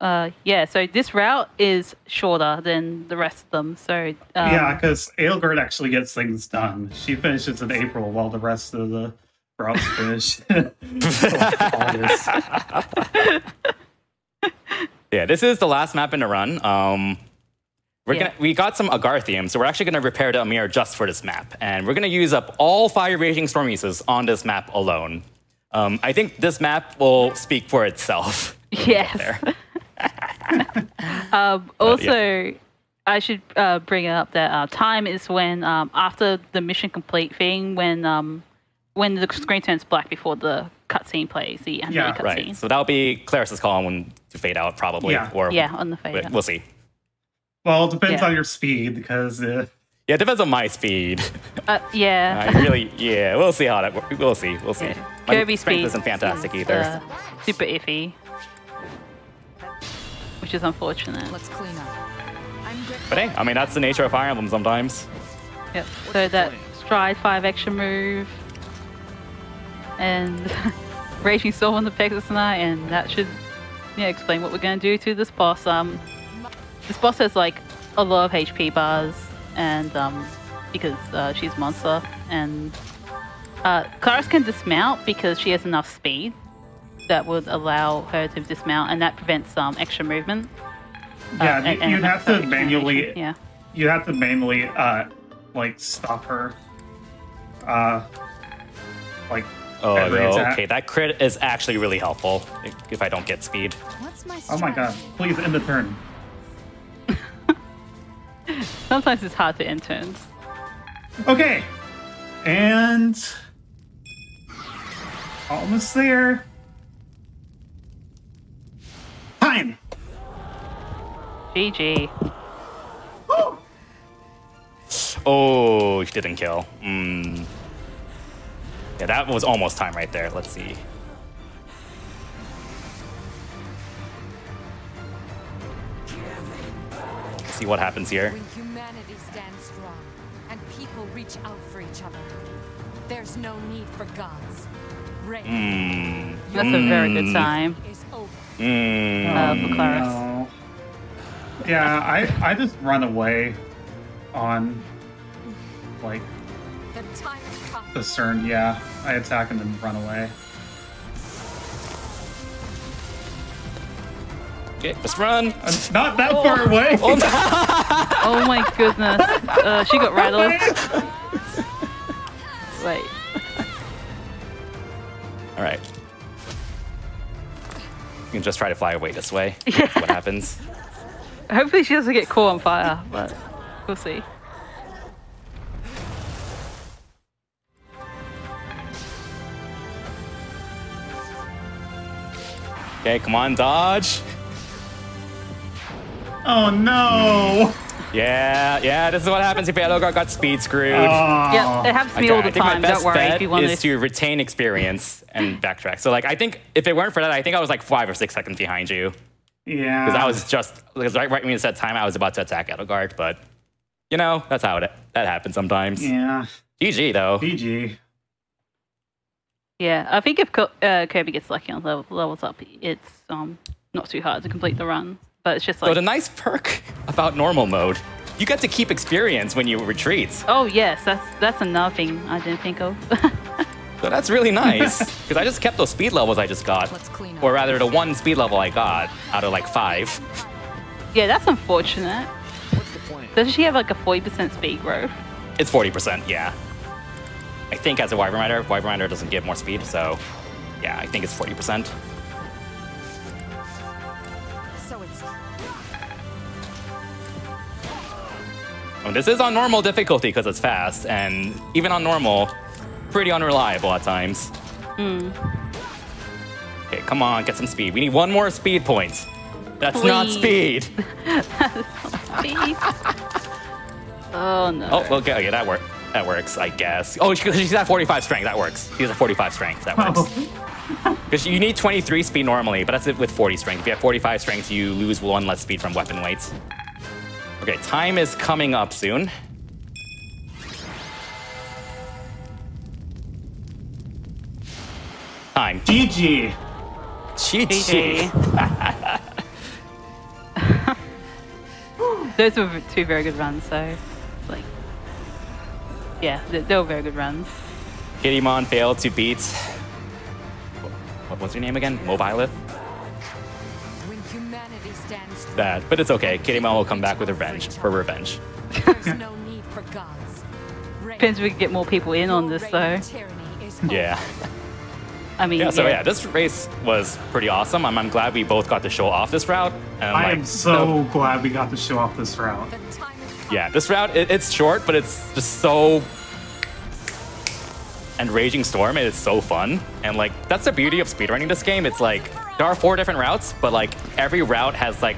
Uh, yeah, so this route is shorter than the rest of them. So um, yeah, because Edelgard actually gets things done. She finishes in April while the rest of the routes finish. Yeah, this is the last map in the run. Um, we're Yeah. gonna, we got some Agarthium, so we're actually going to repair the Aymr just for this map. And we're going to use up all fire Raging Storm uses on this map alone. Um, I think this map will speak for itself. Yes. Um, also, I should uh, bring up that uh, time is when um, after the mission complete thing, when um, when the screen turns black before the cutscene plays, the animated Yeah, cutscene. Right. So that'll be Claris's call when to fade out, probably. Yeah. Or yeah, on the fade. but we'll see. Well, it depends Yeah. on your speed because uh, Yeah, it depends on my speed. Uh, yeah. I really, yeah, we'll see how that works. We'll see. We'll see. Yeah. My Kirby strength speed isn't fantastic is, either. uh, super iffy, which is unfortunate. Let's clean up. But hey, I mean, that's the nature of Fire Emblem sometimes. Yep. So that stride five extra move, and raging soul on the Pegasus Knight, and that should yeah explain what we're going to do to this boss. Um, this boss has like a lot of HP bars, and um, because uh, she's a monster, and uh, Claris can dismount because she has enough speed that would allow her to dismount, and that prevents um, extra movement. Uh, yeah, and- you, you and have to manually. Yeah. you have to manually uh like stop her. Uh, like Oh, no. attack. okay. That crit is actually really helpful if, if I don't get speed. What's my Oh my god! Please end the turn. Sometimes it's hard to end turns. Okay, and almost there. Time. GG. Oh, she didn't kill. Mm. Yeah, that was almost time right there. Let's see. See what happens here. When humanity stands strong and people reach out for each other, there's no need for gods. Reign Mm. That's a very good Mm. sign. Mm. Uh, for Claris. No. Yeah, I I just run away on like The time the CERN. Yeah, I attack and then run away. Okay, let's run. I'm not that far away. Oh, no. Oh my goodness. Uh, she got rattled. Wait. All right. You can just try to fly away this way. See what happens? Hopefully she doesn't get caught on fire, but we'll see. Okay, come on, dodge. Oh no! Yeah, yeah, this is what happens if Edelgard got speed screwed. Oh. Yeah, it happens to me all the I think my time. best Don't worry bet if you want is to. to retain experience and backtrack. So, like, I think if it weren't for that, I think I was like five or six seconds behind you. Yeah. Because I was just, because right, right when you said time, I was about to attack Edelgard. But, you know, that's how it that happens sometimes. Yeah. GG, though. GG. Yeah, I think if uh, Kirby gets lucky on level, levels up, it's um not too hard to complete the run. But it's just like. But a nice perk about normal mode, you get to keep experience when you retreat. oh yes, that's that's another thing I didn't think of. So that's really nice. Because I just kept those speed levels I just got. Let's clean up. Or rather, the one speed level I got out of like five. yeah, that's unfortunate. What's the point? Doesn't she have like a forty percent speed growth? It's 40%, yeah. I think as a Wyvern Rider, Wyvern Rider doesn't get more speed, so yeah, I think it's 40%. I mean, this is on normal difficulty because it's fast, and even on normal, pretty unreliable at times. Hmm. Okay, come on, get some speed. We need one more speed point. That's not Please. speed. Speed. oh no. Oh, okay, okay, that worked. That works, I guess. Oh, she's at 45 strength. That works. She's at 45 strength. That works. Oh, Because you need 23 speed normally, but that's it with 40 strength. If you have 45 strength, you lose one less speed from weapon weights. Okay, time is coming up soon. Time. GG. GG. Those were two very good runs, so like, yeah, they, they were very good runs. Kittymon failed to beat. What was your name again? Mobilith? When humanity stands strong, That, but it's okay. Kitty Mom will come back with revenge. For revenge. there's no need for gods. Reign- Depends if we can get more people in on this, though. of tyranny is Yeah. I mean, Yeah, so yeah, this race was pretty awesome. I'm, I'm glad we both got to show off this route. And I like, am so the- glad we got to show off this route. The time is come. yeah, this route, it, it's short, but it's just so. And Raging Storm, it is so fun. And like, that's the beauty of speedrunning this game. It's like, there are four different routes, but like, every route has like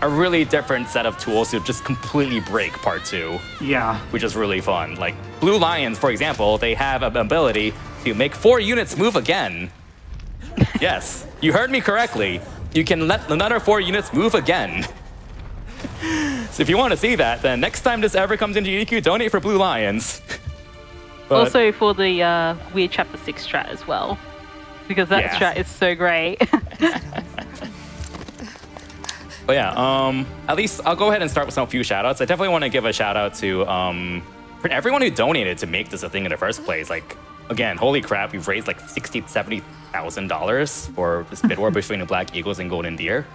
a really different set of tools to just completely break part two. Yeah. which is really fun. Like Blue Lions, for example, they have an ability to make four units move again. yes, you heard me correctly. You can let another four units move again. so if you want to see that, then next time this ever comes into GDQ, donate for Blue Lions. But- also for the uh, weird chapter six strat as well, because that Yes. strat is so great. But yeah, um, at least I'll go ahead and start with some few shout outs. I definitely want to give a shout out to um, for everyone who donated to make this a thing in the first place. Like, again, holy crap, we've raised like sixty, seventy thousand dollars for this bid war between the Black Eagles and Golden Deer.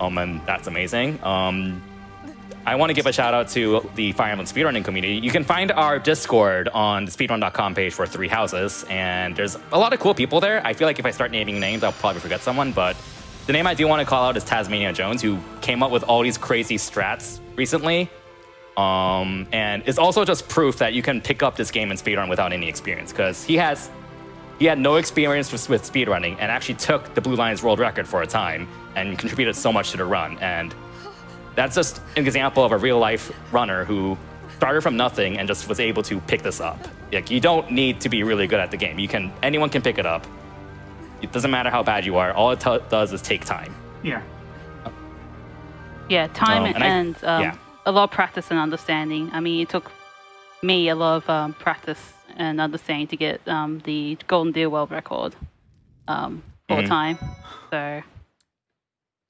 Um, and that's amazing. Um, I want to give a shout out to the Fire Emblem speedrunning community. You can find our Discord on the speedrun.com page for Three Houses, and there's a lot of cool people there. I feel like if I start naming names, I'll probably forget someone, but the name I do want to call out is Tasmania Jones, who came up with all these crazy strats recently. Um, and it's also just proof that you can pick up this game and speedrun without any experience, because he has he had no experience with, with speedrunning and actually took the Blue Lions world record for a time and contributed so much to the run. And that's just an example of a real life runner who started from nothing and just was able to pick this up. Like you don't need to be really good at the game. You can anyone can pick it up. It doesn't matter how bad you are. All it t- does is take time. Yeah. yeah, time Um, and and, I- um, yeah. a lot of practice and understanding. I mean, it took me a lot of um, practice and understanding to get um, the Golden Deer World Record um, for Mhm. time. So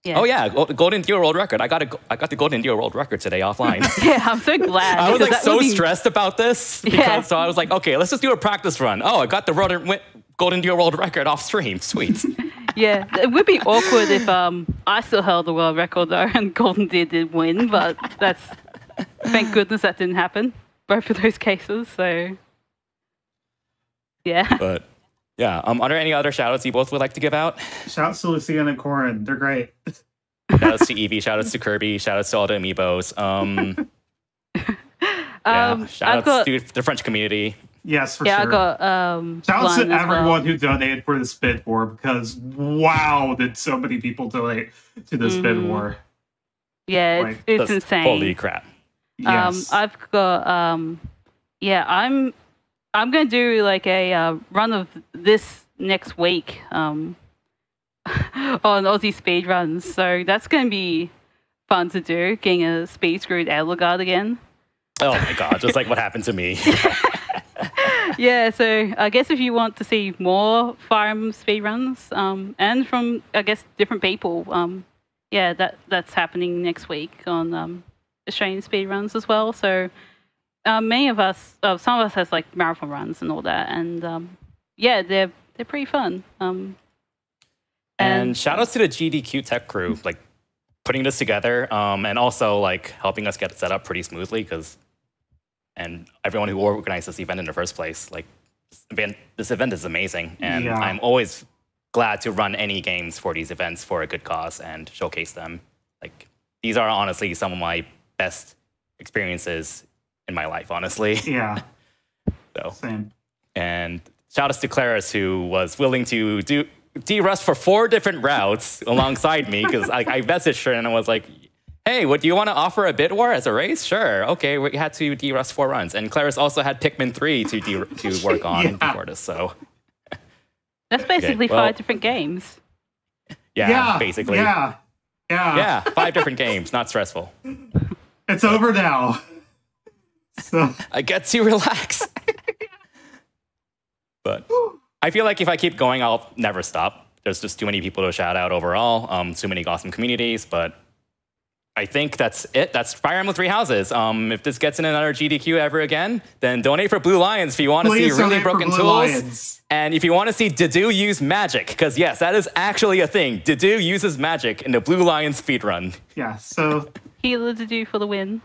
yeah. Oh yeah, Golden Deer world record. I got a, I got the Golden Deer world record today offline. Yeah, I'm so glad. I was like so be- stressed about this. Because, Yeah. So I was like, okay, let's just do a practice run. Oh, I got the world, Golden Deer world record off stream. Sweet. Yeah, it would be awkward if um I still held the world record though and Golden Deer did win, but that's thank goodness that didn't happen. Both of those cases, so yeah. but yeah, um, are there any other shout outs you both would like to give out? Shouts to Lucian and Corin. They're great. Shout outs to Evie. shout outs to Kirby, shout outs to all the amiibos. Um, yeah, Um, shout outs got to the French community. Yes, for yeah, sure. I got um. Shouts to one as well. everyone who donated for this bid war because wow, did so many people donate to this bid Mhm. war. Yeah, it's, like, it's Just insane. Holy crap. Yes. Um, I've got um, yeah, I'm I'm gonna do like a uh, run of this next week um on Aussie speed runs. So that's gonna be fun to do. Getting a speed screwed Edelgard again. Oh my god, just like what happened to me. yeah, so I guess if you want to see more Fire Emblem speed runs, um, and from I guess different people, um, yeah, that that's happening next week on um, Australian speed runs as well. So um, many of us, uh, some of us has like marathon runs and all that, and um, yeah, they're they're pretty fun. Um, And shout outs to the GDQ tech crew, like putting this together, um, and also like helping us get it set up pretty smoothly because, and everyone who organized this event in the first place, like this event, this event is amazing, and Yeah. I'm always glad to run any games for these events for a good cause and showcase them. Like these are honestly some of my best experiences in my life, honestly. yeah, So same. and shout outs to Claris who was willing to do D-Rust for four different routes alongside me because I, I messaged her and I was like, hey, would you want to offer a bid war as a race? Sure. Okay, we had to de-rust four runs. And Claris also had Pikmin 3 to, de- to work on Yeah. before this, so That's basically well- five different games. yeah, basically. Yeah. Yeah. Yeah, five different games, not stressful. It's over now. So I get to relax. but I feel like if I keep going, I'll never stop. There's just too many people to shout out overall, um, too many awesome communities, but I think that's it. That's Fire Emblem Three Houses. Um, if this gets in another GDQ ever again, then donate for Blue Lions if you want to see really broken tools. Lions. And if you want to see Dedue use magic, because yes, that is actually a thing. Dedue uses magic in the Blue Lion speedrun. Yeah. So Healer to do for the win.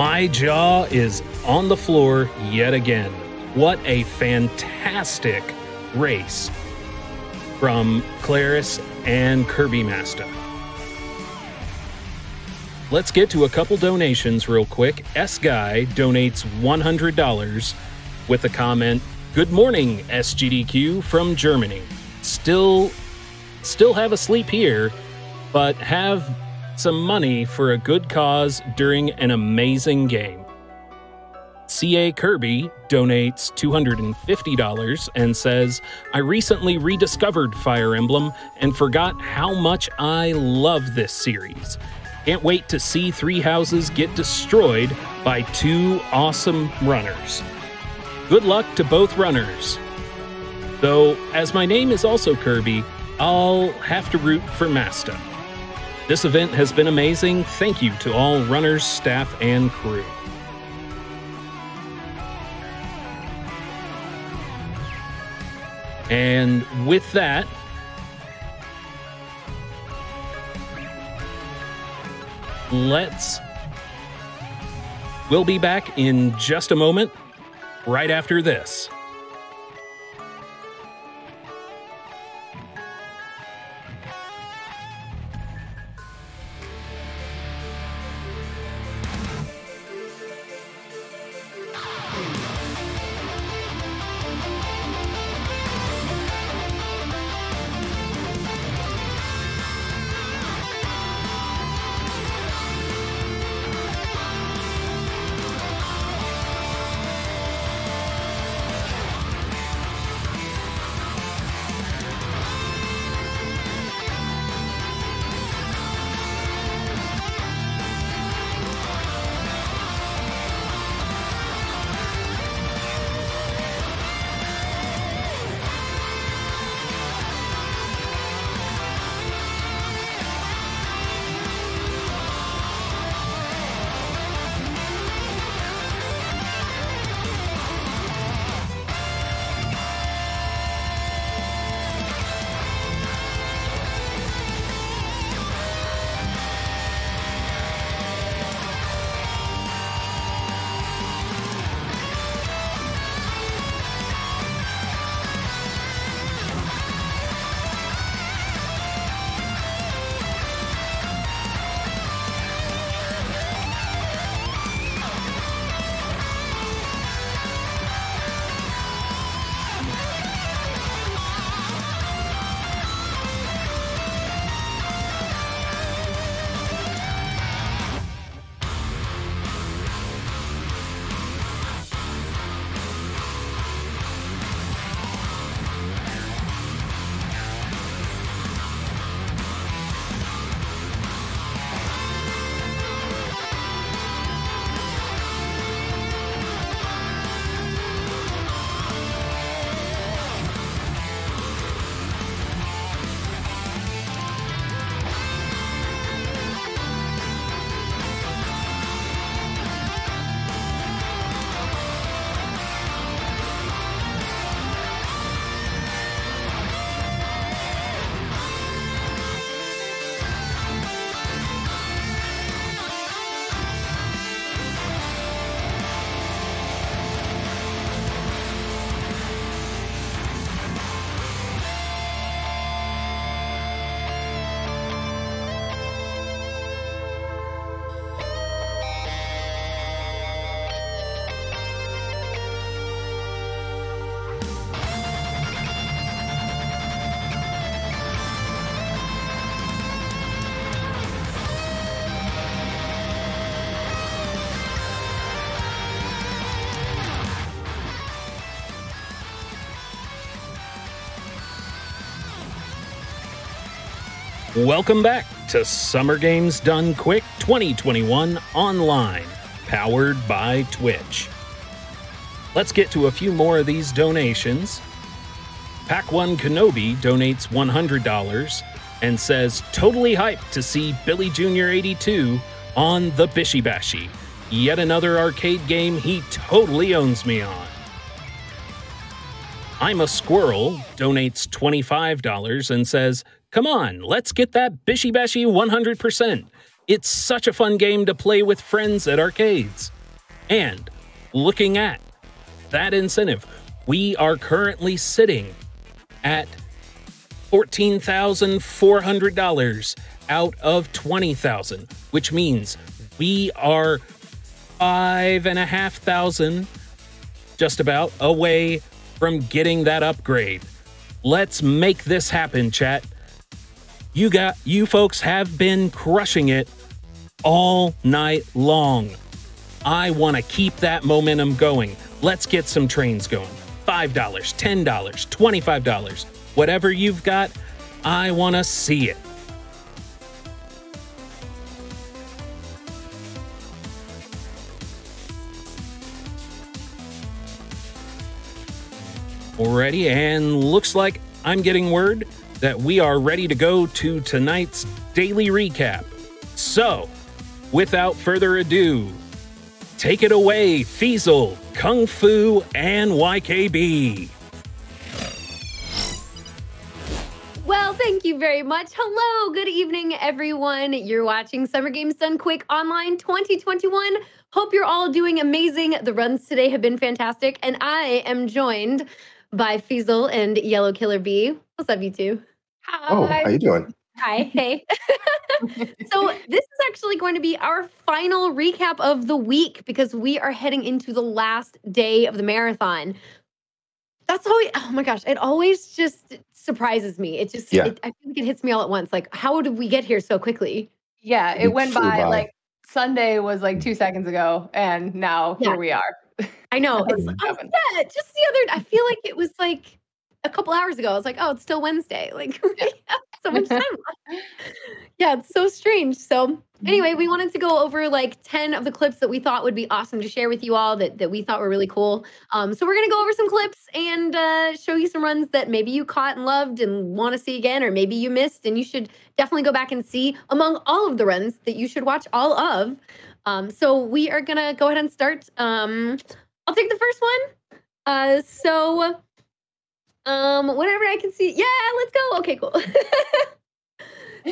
My jaw is on the floor yet again. What a fantastic race from Claris and Kirbymastah. Let's get to a couple donations real quick. S Guy donates $100 with the comment, "Good morning, SGDQ from Germany. Still still have a sleep here, but have some money for a good cause during an amazing game." CA Kirby donates $250 and says, I recently rediscovered Fire Emblem and forgot how much I love this series. Can't wait to see three houses get destroyed by two awesome runners. Good luck to both runners. Though, as my name is also Kirby, I'll have to root for Mastah. This event has been amazing. Thank you to all runners, staff, and crew. And with that, let's. We'll be back in just a moment, right after this. Welcome back to Summer Games Done Quick 2021 Online, powered by Twitch. Let's get to a few more of these donations. Pack One Kenobi donates $100 and says, totally hyped to see Billy Jr. 82 on the Bishi Bashi. Yet another arcade game he totally owns me on. I'm a Squirrel donates $25 and says, Come on, let's get that Bishi Bashi 100%. It's such a fun game to play with friends at arcades. And looking at that incentive, we are currently sitting at $14,400 out of 20,000, which means we are five and a half thousand just about away from getting that upgrade. Let's make this happen, chat. You got you folks have been crushing it all night long. I want to keep that momentum going. Let's get some trains going. $5, $10, $25. Whatever you've got, I want to see it. Already, and looks like I'm getting word that we are ready to go to tonight's daily recap. So, without further ado, take it away, Feasel, Kung Fu, and YKB. Well, thank you very much. Hello, good evening, everyone. You're watching Summer Games Done Quick Online 2021. Hope you're all doing amazing. The runs today have been fantastic, and I am joined by Feasel and Yellow Killer Bee. What's up, you two? Hi. Oh, how you doing? Hi. Hey. so this is actually going to be our final recap of the week because we are heading into the last day of the marathon. That's always oh my gosh, it always just surprises me. It just Yeah. it, I feel like it hits me all at once. Like, how did we get here so quickly? Yeah, it It went by, by. like Sunday was like two seconds ago, and now Yeah. here we are. I know. It's, did it oh, yeah, just the other I feel like it was like a couple hours ago. I was like, oh, it's still Wednesday. Like have so much time left. Yeah, it's so strange. So anyway, we wanted to go over like 10 of the clips that we thought would be awesome to share with you all that, that we thought were really cool. Um, so we're gonna go over some clips and uh, show you some runs that maybe you caught and loved and want to see again, or maybe you missed and you should definitely go back and see among all of the runs that you should watch all of. Um, so we are gonna go ahead and start. Um, I'll take the first one. Uh, so um, whenever I can see, yeah, let's go. Okay, cool.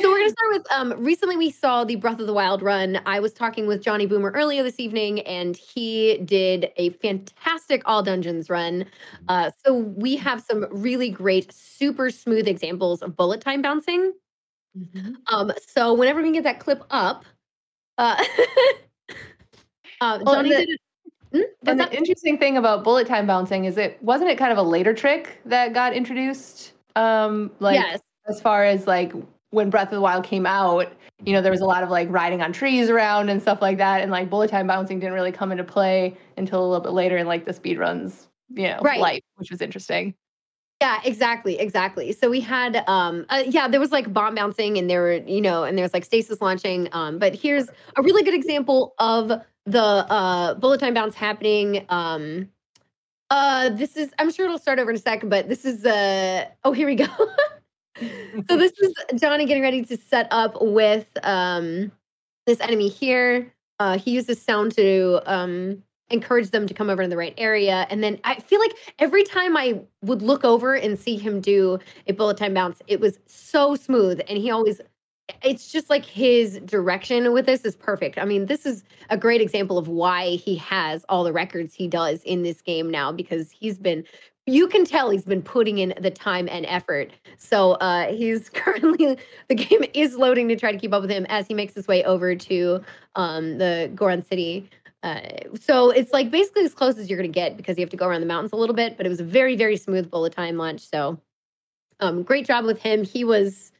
so we're gonna start with um. Recently, we saw the Breath of the Wild run. I was talking with Johnny Boomer earlier this evening, and he did a fantastic all dungeons run. Uh, so we have some really great, super smooth examples of bullet time bouncing. Um, so whenever we can get that clip up, uh, uh Johnny the- did. It, Hmm? And that? the interesting thing about bullet time bouncing is it wasn't it kind of a later trick that got introduced? Um, like yes. as far as like when Breath of the Wild came out, you know, there was a lot of like riding on trees around and stuff like that, and like bullet time bouncing didn't really come into play until a little bit later in like the speed runs, you know, Right. life, which was interesting. Yeah, exactly, exactly. So we had um uh, yeah, there was like bomb bouncing and there were, you know, and there was like stasis launching. Um, but here's a really good example of the uh bullet time bounce happening. Um uh this is I'm sure it'll start over in a second, but this is uh oh here we go. so this is Johnny getting ready to set up with um this enemy here. Uh he uses sound to um encourage them to come over in the right area. And then I feel like every time I would look over and see him do a bullet time bounce, it was so smooth. And he always, it's just like his direction with this is perfect. I mean, this is a great example of why he has all the records he does in this game now because he's been. You can tell he's been putting in the time and effort. So uh, he's currently the game is loading to try to keep up with him as he makes his way over to um, the Goron City uh, so it's like basically as close as you're going to get because you have to go around the mountains a little bit, but it was a very, very smooth bullet time launch. So um, great job with him. He was,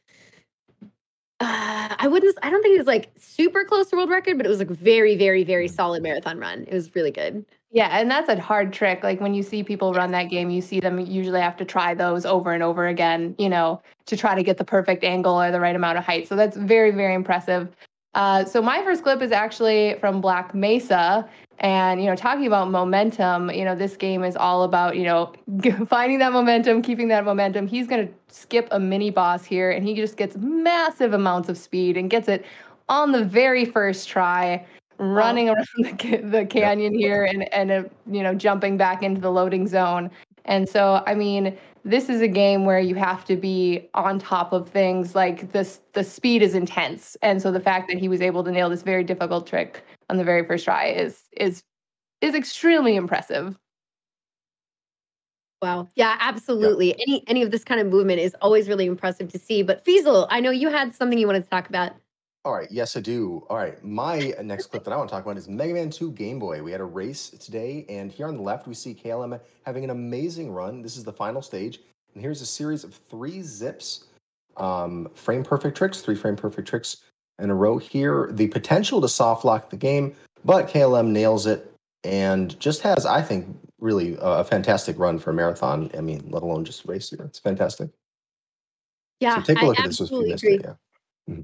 uh, I wouldn't, I don't think he was like super close to world record, but it was like very, very, very solid marathon run. It was really good. Yeah, and that's a hard trick. Like when you see people run that game, you see them usually have to try those over and over again, you know, to try to get the perfect angle or the right amount of height. So that's very, very impressive. Uh, so my first clip is actually from Black Mesa, and you know, talking about momentum. You know, this game is all about you know finding that momentum, keeping that momentum. He's gonna skip a mini boss here, and he just gets massive amounts of speed and gets it on the very first try running around the, the canyon here and and uh, you know jumping back into the loading zone. And so, I mean, this is a game where you have to be on top of things. Like this, the speed is intense, and so the fact that he was able to nail this very difficult trick on the very first try is is is extremely impressive. Wow. Yeah, absolutely. Any any of this kind of movement is always really impressive to see. But Feasel, I know you had something you wanted to talk about. All right, yes, I do. All right, my next clip that I want to talk about is Mega Man 2 Game Boy. We had a race today, and here on the left, we see KLM having an amazing run. This is the final stage, and here's a series of three zips, um, frame perfect tricks, three frame perfect tricks in a row here. The potential to soft lock the game, but KLM nails it and just has, I think, really a, fantastic run for a marathon. I mean, let alone just race here. It's fantastic. Yeah, so take a look I at this if you absolutely missed agree. it. Yeah.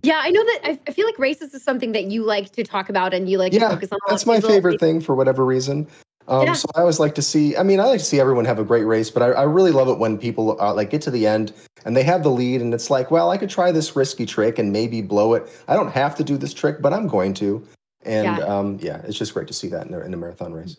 Yeah, I know that. I, I feel like races is something that you like to talk about and you like to Yeah, focus on. that's my favorite thing for whatever reason. Um, Yeah. So I always like to see. I mean, I like to see everyone have a great race, but I, I really love it when people uh, like get to the end and they have the lead, and it's like, well, I could try this risky trick and maybe blow it. I don't have to do this trick, but I'm going to. And Yeah. um, yeah, it's just great to see that in a, in a marathon race.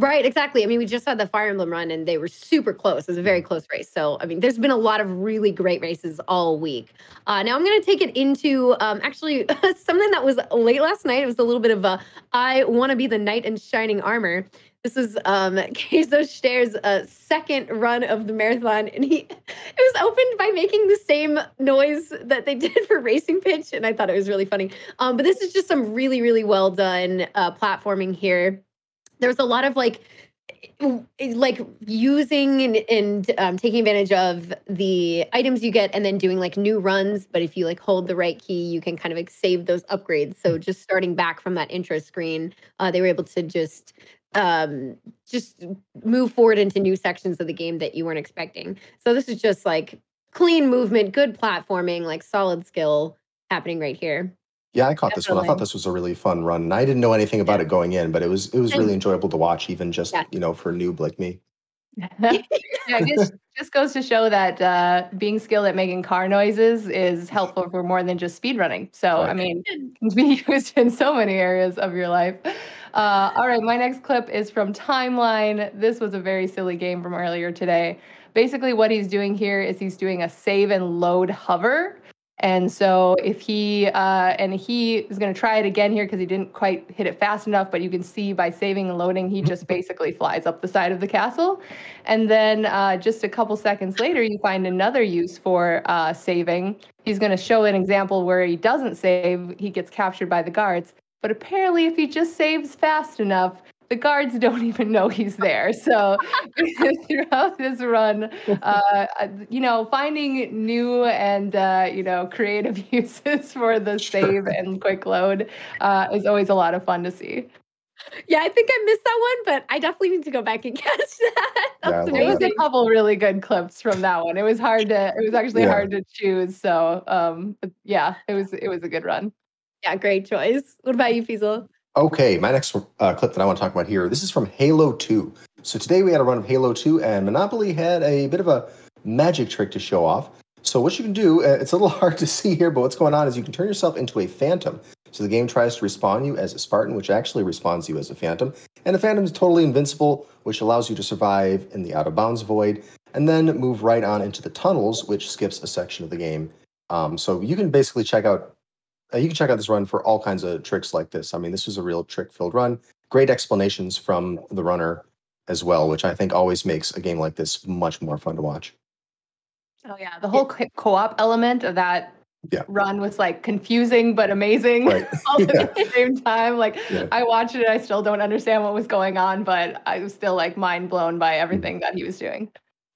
Right, exactly. I mean, we just had the Fire Emblem run and they were super close. It was a very close race. So, I mean, there's been a lot of really great races all week. Uh, now, I'm going to take it into um, actually something that was late last night. It was a little bit of a I want to be the knight in shining armor. This is um, Keizo Steyer's uh, second run of the marathon, and he it was opened by making the same noise that they did for Racing Pitch, and I thought it was really funny. Um, but this is just some really, really well done uh, platforming here there's a lot of like like using and, and um, taking advantage of the items you get and then doing like new runs but if you like hold the right key you can kind of like save those upgrades. So just starting back from that intro screen uh, they were able to just um just move forward into new sections of the game that you weren't expecting. So this is just like clean movement good platforming like solid skill happening right here Yeah, I caught this one. I thought Definitely. this was a really fun run, and I didn't know anything about it going in, but it was it was really And- enjoyable to watch, even just Yeah. you know for a noob like me. yeah, it just, just goes to show that uh, being skilled at making car noises is helpful for more than just speed running. So, I Right. mean, can be used in so many areas of your life. Uh, all right, my next clip is from Timeline. This was a very silly game from earlier today. Basically, what he's doing here is he's doing a save and load hover. And so if he uh, and he is going to try it again here because he didn't quite hit it fast enough, but you can see by saving and loading, he just basically flies up the side of the castle. And then uh, just a couple seconds later, you find another use for uh, saving. He's going to show an example where he doesn't save, he gets captured by the guards. But apparently, if he just saves fast enough, the guards don't even know he's there. So throughout this run, uh, you know, finding new and uh, you know creative uses for the save and quick load uh, is always a lot of fun to see. yeah i think i missed that one but i definitely need to go back and catch that Yeah, I That's love There was that. a couple really good clips from that one. It was hard to. It was actually Yeah. hard to choose. So um, yeah, it was it was a good run. Yeah, great choice. What about you, Feasel? Okay, my next uh, clip that I want to talk about here. This is from Halo 2. So today we had a run of Halo 2, and Monopoly had a bit of a magic trick to show off. So what you can do, uh, it's a little hard to see here, but what's going on is you can turn yourself into a phantom. So the game tries to respawn you as a Spartan, which actually respawns you as a phantom. And the phantom is totally invincible, which allows you to survive in the out of bounds void, and then move right on into the tunnels, which skips a section of the game. Um, so you can basically check out uh, you can check out this run for all kinds of tricks like this. I mean, this was a real trick filled run. Great explanations from the runner as well, which I think always makes a game like this much more fun to watch. Oh yeah, the whole co- co-op element of that Yeah. run was like confusing but amazing Right. all Yeah. at the same time. Like Yeah. I watched it, I still don't understand what was going on, but I was still like mind blown by everything that he was doing.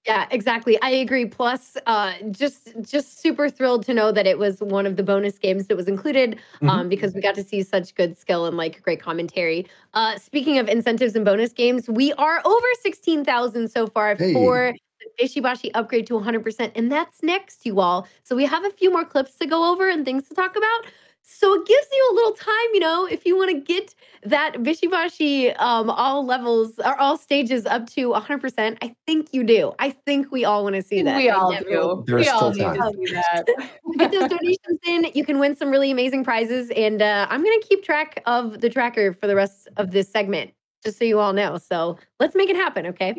Yeah, exactly. I agree. Plus, uh, just just super thrilled to know that it was one of the bonus games that was included, um, because we got to see such good skill and like great commentary. Uh, speaking of incentives and bonus games, we are over sixteen thousand so far Hey. for the Bishibashi upgrade to one hundred percent, and that's next, you all. So we have a few more clips to go over and things to talk about. So it gives you a little time, you know, if you want to get that Bishibashi um, all levels or all stages up to 100%. I think you do. I think we all want to see that. We all never- do. There's we all still need time. to see that. Get those donations in. You can win some really amazing prizes. And uh, I'm going to keep track of the tracker for the rest of this segment, just so you all know. So let's make it happen, okay?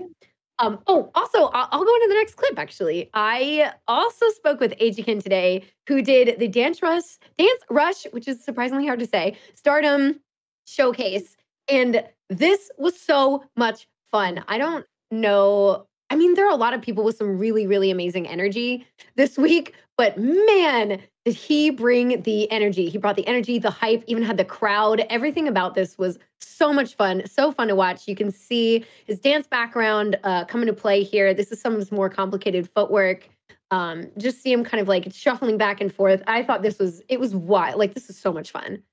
Um, oh, also, I'll, I'll go into the next clip. Actually, I also spoke with Ajikin today, who did the Dance Rush, Dance Rush, which is surprisingly hard to say, Stardom showcase, and this was so much fun. I don't know. I mean, there are a lot of people with some really, really amazing energy this week, but man, did he bring the energy? He brought the energy, the hype, even had the crowd. Everything about this was so much fun, so fun to watch. You can see his dance background uh, come into play here. This is some of his more complicated footwork. Um, just see him kind of like shuffling back and forth. I thought this was it was wild. Like this is so much fun.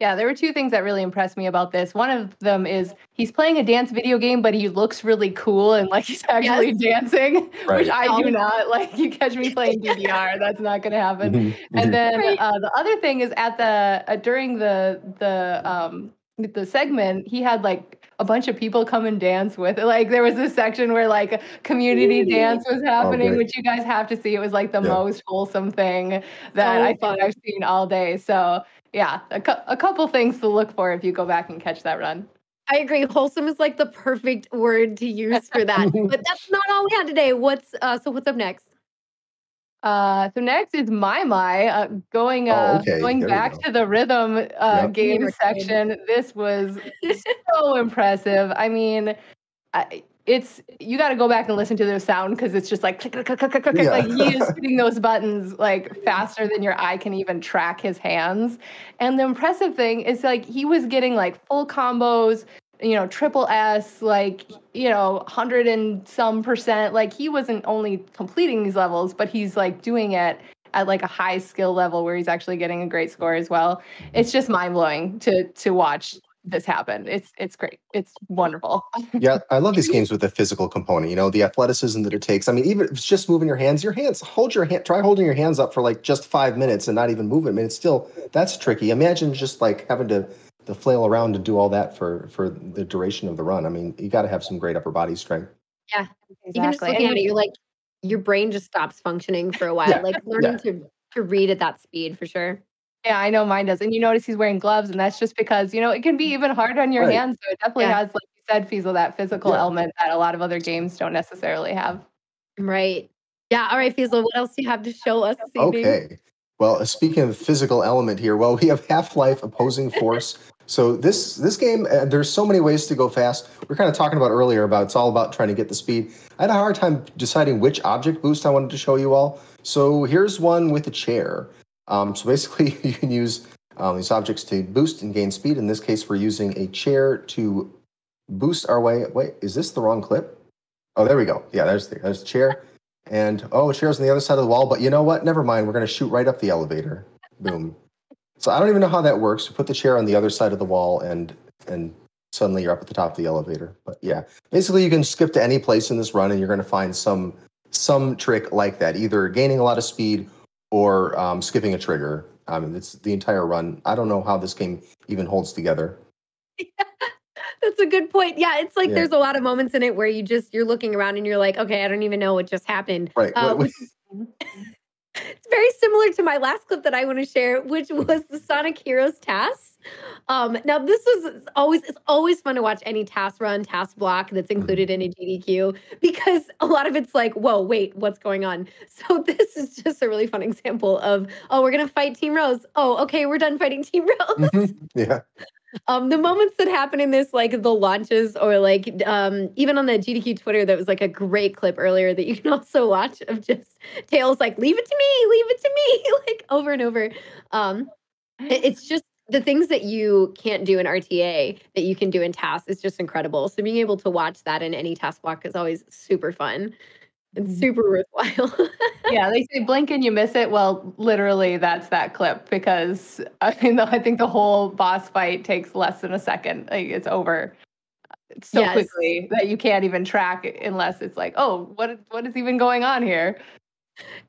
Yeah, there were two things that really impressed me about this. One of them is he's playing a dance video game, but he looks really cool and like he's actually dancing, Right. which I do not. Like you catch me playing DDR, that's not going to happen. Mhm, And mhm. then Right. uh, the other thing is at the uh, during the the um the segment, he had like a bunch of people come and dance with it. Like there was this section where like community Ooh. dance was happening, great. which you guys have to see. It was like the Yeah. most wholesome thing that So I think. I've seen all day. So yeah, a, cou- a couple things to look for if you go back and catch that run. I agree. Wholesome is like the perfect word to use for that. but that's not all we had today. What's uh so what's up next? Uh, so next is My My, uh, going Oh, uh, okay, going there back go. to the rhythm uh, Yep. game game. section. This was so impressive. I mean, I, it's you got to go back and listen to the sound because it's just like click, click, click, click, click, click. Yeah. like he is hitting those buttons like faster than your eye can even track his hands. And the impressive thing is like he was getting like full combos, you know, triple S, like you know, hundred and some percent. Like he wasn't only completing these levels, but he's like doing it at like a high skill level where he's actually getting a great score as well. It's just mind blowing to to watch this happen. It's it's great. It's wonderful. yeah, I love these games with the physical component. You know, the athleticism that it takes. I mean, even if it's just moving your hands, your hands hold your hand. Try holding your hands up for like just five minutes and not even moving. I mean, it's still that's tricky. Imagine just like having to to flail around and do all that for for the duration of the run. I mean, you got to have some great upper body strength. Even just looking at it, you're like your brain just stops functioning for a while. Yeah, Like learning to to read at that speed for sure. Yeah, I know mine does. And you notice he's wearing gloves, and that's just because, you know, it can be even hard on your Right. hands. So it definitely Yeah. has, like you said, Feasel, that physical Yeah. element that a lot of other games don't necessarily have. Right. Yeah. All right, Feasel, what else do you have to show us this evening? Okay. Well, speaking of physical element here, well, we have Half-Life Opposing Force. So this this game, uh, there's so many ways to go fast. We are kind of talking about earlier about it's all about trying to get the speed. I had a hard time deciding which object boost I wanted to show you all. So here's one with a chair. Um, so basically, you can use um, these objects to boost and gain speed. In this case, we're using a chair to boost our way. Wait, is this the wrong clip? Oh, there we go. Yeah, there's the, there's the chair. And oh, chair's on the other side of the wall. But you know what? Never mind. We're going to shoot right up the elevator. Boom. So I don't even know how that works. You put the chair on the other side of the wall, and and suddenly you're up at the top of the elevator. But yeah, basically you can skip to any place in this run, and you're going to find some some trick like that, either gaining a lot of speed or um, skipping a trigger. I mean, it's the entire run. I don't know how this game even holds together. That's a good point. Yeah, it's like Yeah. there's a lot of moments in it where you just you're looking around and you're like, okay, I don't even know what just happened. Right. Uh, What- it's very similar to my last clip that I want to share, which was the Sonic Heroes tasks. Um, now this is always it's always fun to watch any TAS run, TAS block that's Mm-hmm. included in a GDQ because a lot of it's like, whoa, wait, what's going on? So this is just a really fun example of, oh, we're gonna fight Team Rose. Oh, okay, we're done fighting Team Rose. Mhm. yeah. Um, the moments that happen in this, like the launches, or like um, even on the GDQ Twitter, that was like a great clip earlier that you can also watch of just Tails like, leave it to me, leave it to me, like over and over. Um, it- it's just the things that you can't do in RTA that you can do in TAS is just incredible. So being able to watch that in any TAS block is always super fun and mm-hmm. super worthwhile. yeah, they say blink and you miss it. Well, literally, that's that clip because I mean, I think the whole boss fight takes less than a second. Like it's over so Yes. quickly that you can't even track it unless it's like, oh, what is- what is even going on here?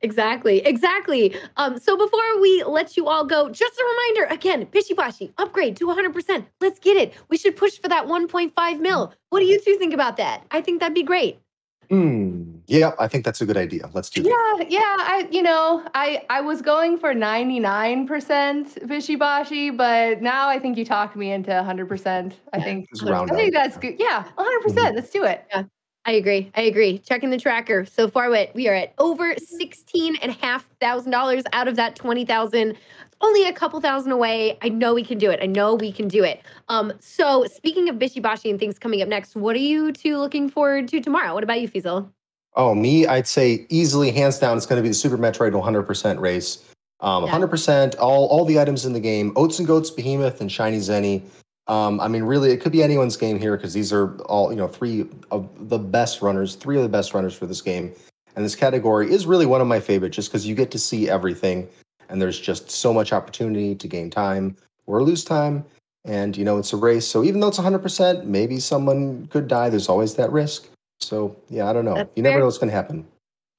Exactly, exactly. Um, so before we let you all go, just a reminder again, Bishibashi, upgrade to 100%. Let's get it. We should push for that 1.5 mil. What do you two think about that? I think that'd be great. Hmm. Yeah, I think that's a good idea. Let's do that. Yeah, yeah. I, you know, I I was going for ninety nine percent Bishibashi, but now I think you talked me into hundred percent. I think Just I think that's good. Yeah, hundred percent. Let's do it. I agree. I agree. Checking the tracker. So far, what we are at over sixteen and a half thousand dollars out of that twenty thousand. Only a couple thousand away. I know we can do it. I know we can do it. Um, so speaking of Bishibashi and things coming up next, what are you two looking forward to tomorrow? What about you, Feasel? Oh, me, I'd say easily, hands down, it's going to be the Super Metroid 100% race. Um, Yeah. 100%, all, all the items in the game, Oats and Goats, Behemoth, and ShinyZeni. Um, I mean, really, it could be anyone's game here because these are all, you know, three of the best runners, three of the best runners for this game. And this category is really one of my favorite just because you get to see everything. And there's just so much opportunity to gain time or lose time. And, you know, it's a race. So even though it's 100%, maybe someone could die. There's always that risk. So, yeah, I don't know. That's you never fair. know what's going to happen.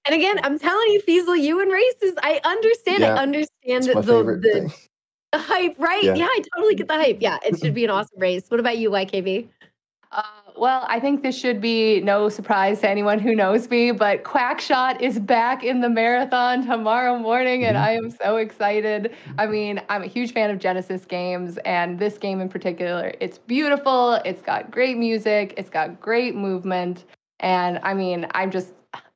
And again, I'm telling you, Feasel, you and races, I understand. Yeah, I understand It's my the, favorite the, thing. The hype, right? Yeah. Yeah. I totally get the hype. Yeah, it should be an awesome race. What about you, YKB? Uh, well, I think this should be no surprise to anyone who knows me, but Quackshot is back in the marathon tomorrow morning, and Mhm. I am so excited. I mean, I'm a huge fan of Genesis games, and this game in particular, it's beautiful. It's got great music. It's got great movement, and I mean, I'm just,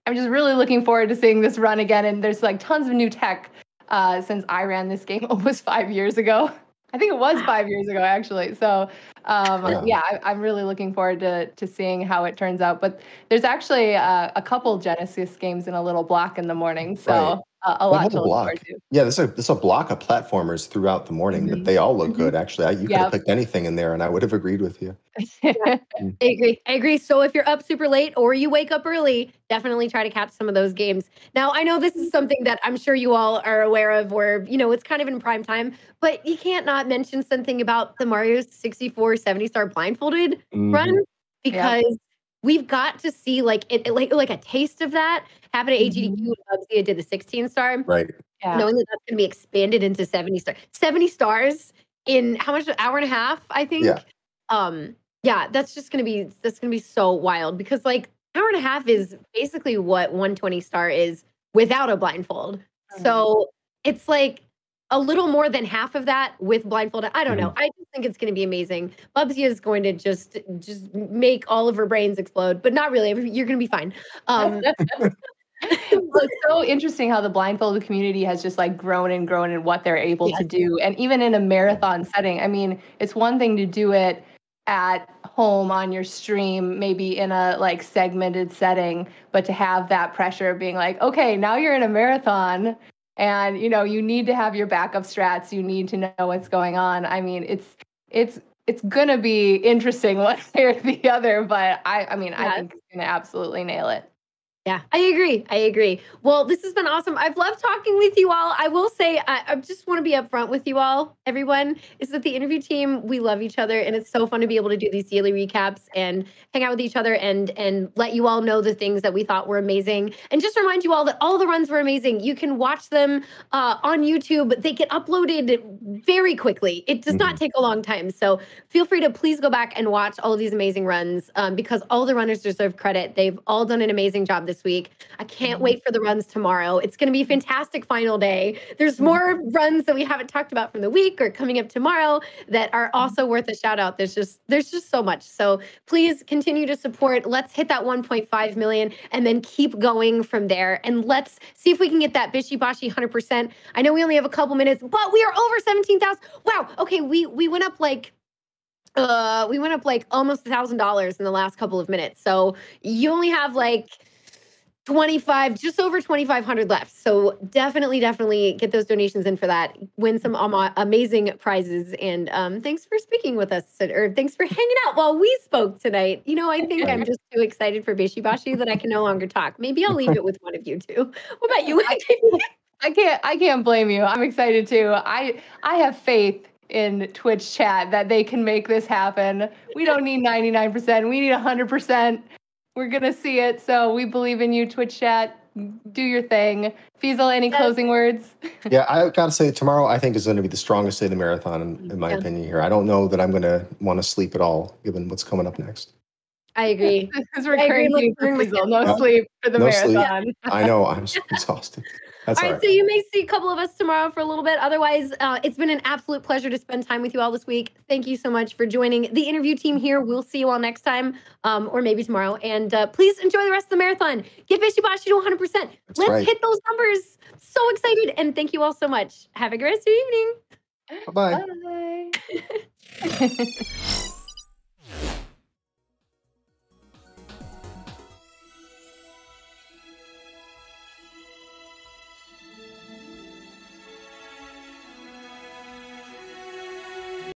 I'm just really looking forward to seeing this run again. And there's like tons of new tech uh, since I ran this game almost five years ago. I think it was five years ago, actually. So, um, Yeah. yeah, I, I'm really looking forward to to seeing how it turns out. But there's actually uh, a couple Genesis games in a little block in the morning, so Right. Uh, a lot whole to look block? forward to. Yeah, there's a there's a block of platformers throughout the morning, but Mhm. they all look Mhm. good. Actually, I, you could have Yep. picked anything in there, and I would have agreed with you. I agree. I agree. So if you're up super late or you wake up early, definitely try to catch some of those games. Now, I know this is something that I'm sure you all are aware of where, you know, it's kind of in prime time, but you can't not mention something about the Mario 64 70 star blindfolded run Mhm. because we've got to see like it it- like like a taste of that happen at. AGDQ when Bubzia did the 16 star Right. Yeah. knowing that that's going to be expanded into 70 stars 70 stars in how much an hour and a half i think Yeah. um yeah that's just going to be that's going to be so wild because like hour and a half is basically what 120 star is without a blindfold so it's like a little more than half of that with blindfolded. i don't know. I just think it's going to be amazing. Bubzia is going to just just make all of her brains explode but not really. You're going to be fine. Um it's so interesting how the blindfolded community has just like grown and grown in what they're able to do. And even in a marathon setting, I mean, it's one thing to do it at home on your stream, maybe in a like segmented setting, but to have that pressure of being like, okay, now you're in a marathon and you know, you need to have your backup strats, you need to know what's going on. I mean, it's it's it's gonna be interesting one way or the other, but I I mean, I Yeah. think it's gonna absolutely nail it. Yeah, I agree. I agree. Well, this has been awesome. I've loved talking with you all. I will say, I, I just want to be upfront with you all, everyone, is that the interview team, we love each other, and it's so fun to be able to do these daily recaps and hang out with each other and and let you all know the things that we thought were amazing, and just remind you all that all the runs were amazing. You can watch them uh, on YouTube. They get uploaded very quickly. It does not take a long time. So feel free to please go back and watch all of these amazing runs um, because all the runners deserve credit. They've all done an amazing job this week. I can't mm-hmm. wait for the runs tomorrow. It's going to be a fantastic final day. There's mm-hmm. more runs that we haven't talked about from the week or coming up tomorrow that are mm-hmm. also worth a shout out. There's just there's just so much. So please continue to support. Let's hit that 1.5 million and then keep going from there. And let's see if we can get that Bishi Bashi 100%. I know we only have a couple minutes, but we are over 17,000. Wow. Okay, we we went up like uh we went up like almost a thousand dollars in the last couple of minutes so you only have like 25, just over 2,500 left. So definitely, definitely get those donations in for that. Win some ama- amazing prizes. And um, thanks for speaking with us, or thanks for hanging out while we spoke tonight. You know, I think I'm just too excited for Bishibashi that I can no longer talk. Maybe I'll leave it with one of you two. What about you? I can't I can't blame you. I'm excited too. I I have faith in Twitch chat that they can make this happen. We don't need 99%. We need 100%. We're going to see it. So we believe in you Twitch chat. Do your thing. Feasel, any closing words? yeah, I gotta say, tomorrow I think is going to be the strongest day of the marathon, in, in my Yeah. opinion. Here, I don't know that I'm going to want to sleep at all, given what's coming up next. I agree. This is I agree. recurring for Feasel. No Yeah. sleep for the No sleep. marathon. I know I'm so exhausted. That's all all right, right. so you may see a couple of us tomorrow for a little bit. Otherwise, uh, it's been an absolute pleasure to spend time with you all this week. Thank you so much for joining the interview team here. We'll see you all next time, um, or maybe tomorrow. And uh, please enjoy the rest of the marathon. Get Bishibashi to 100%. That's Let's right. hit those numbers. So excited. And thank you all so much. Have a great rest of your evening. Bye bye. Bye.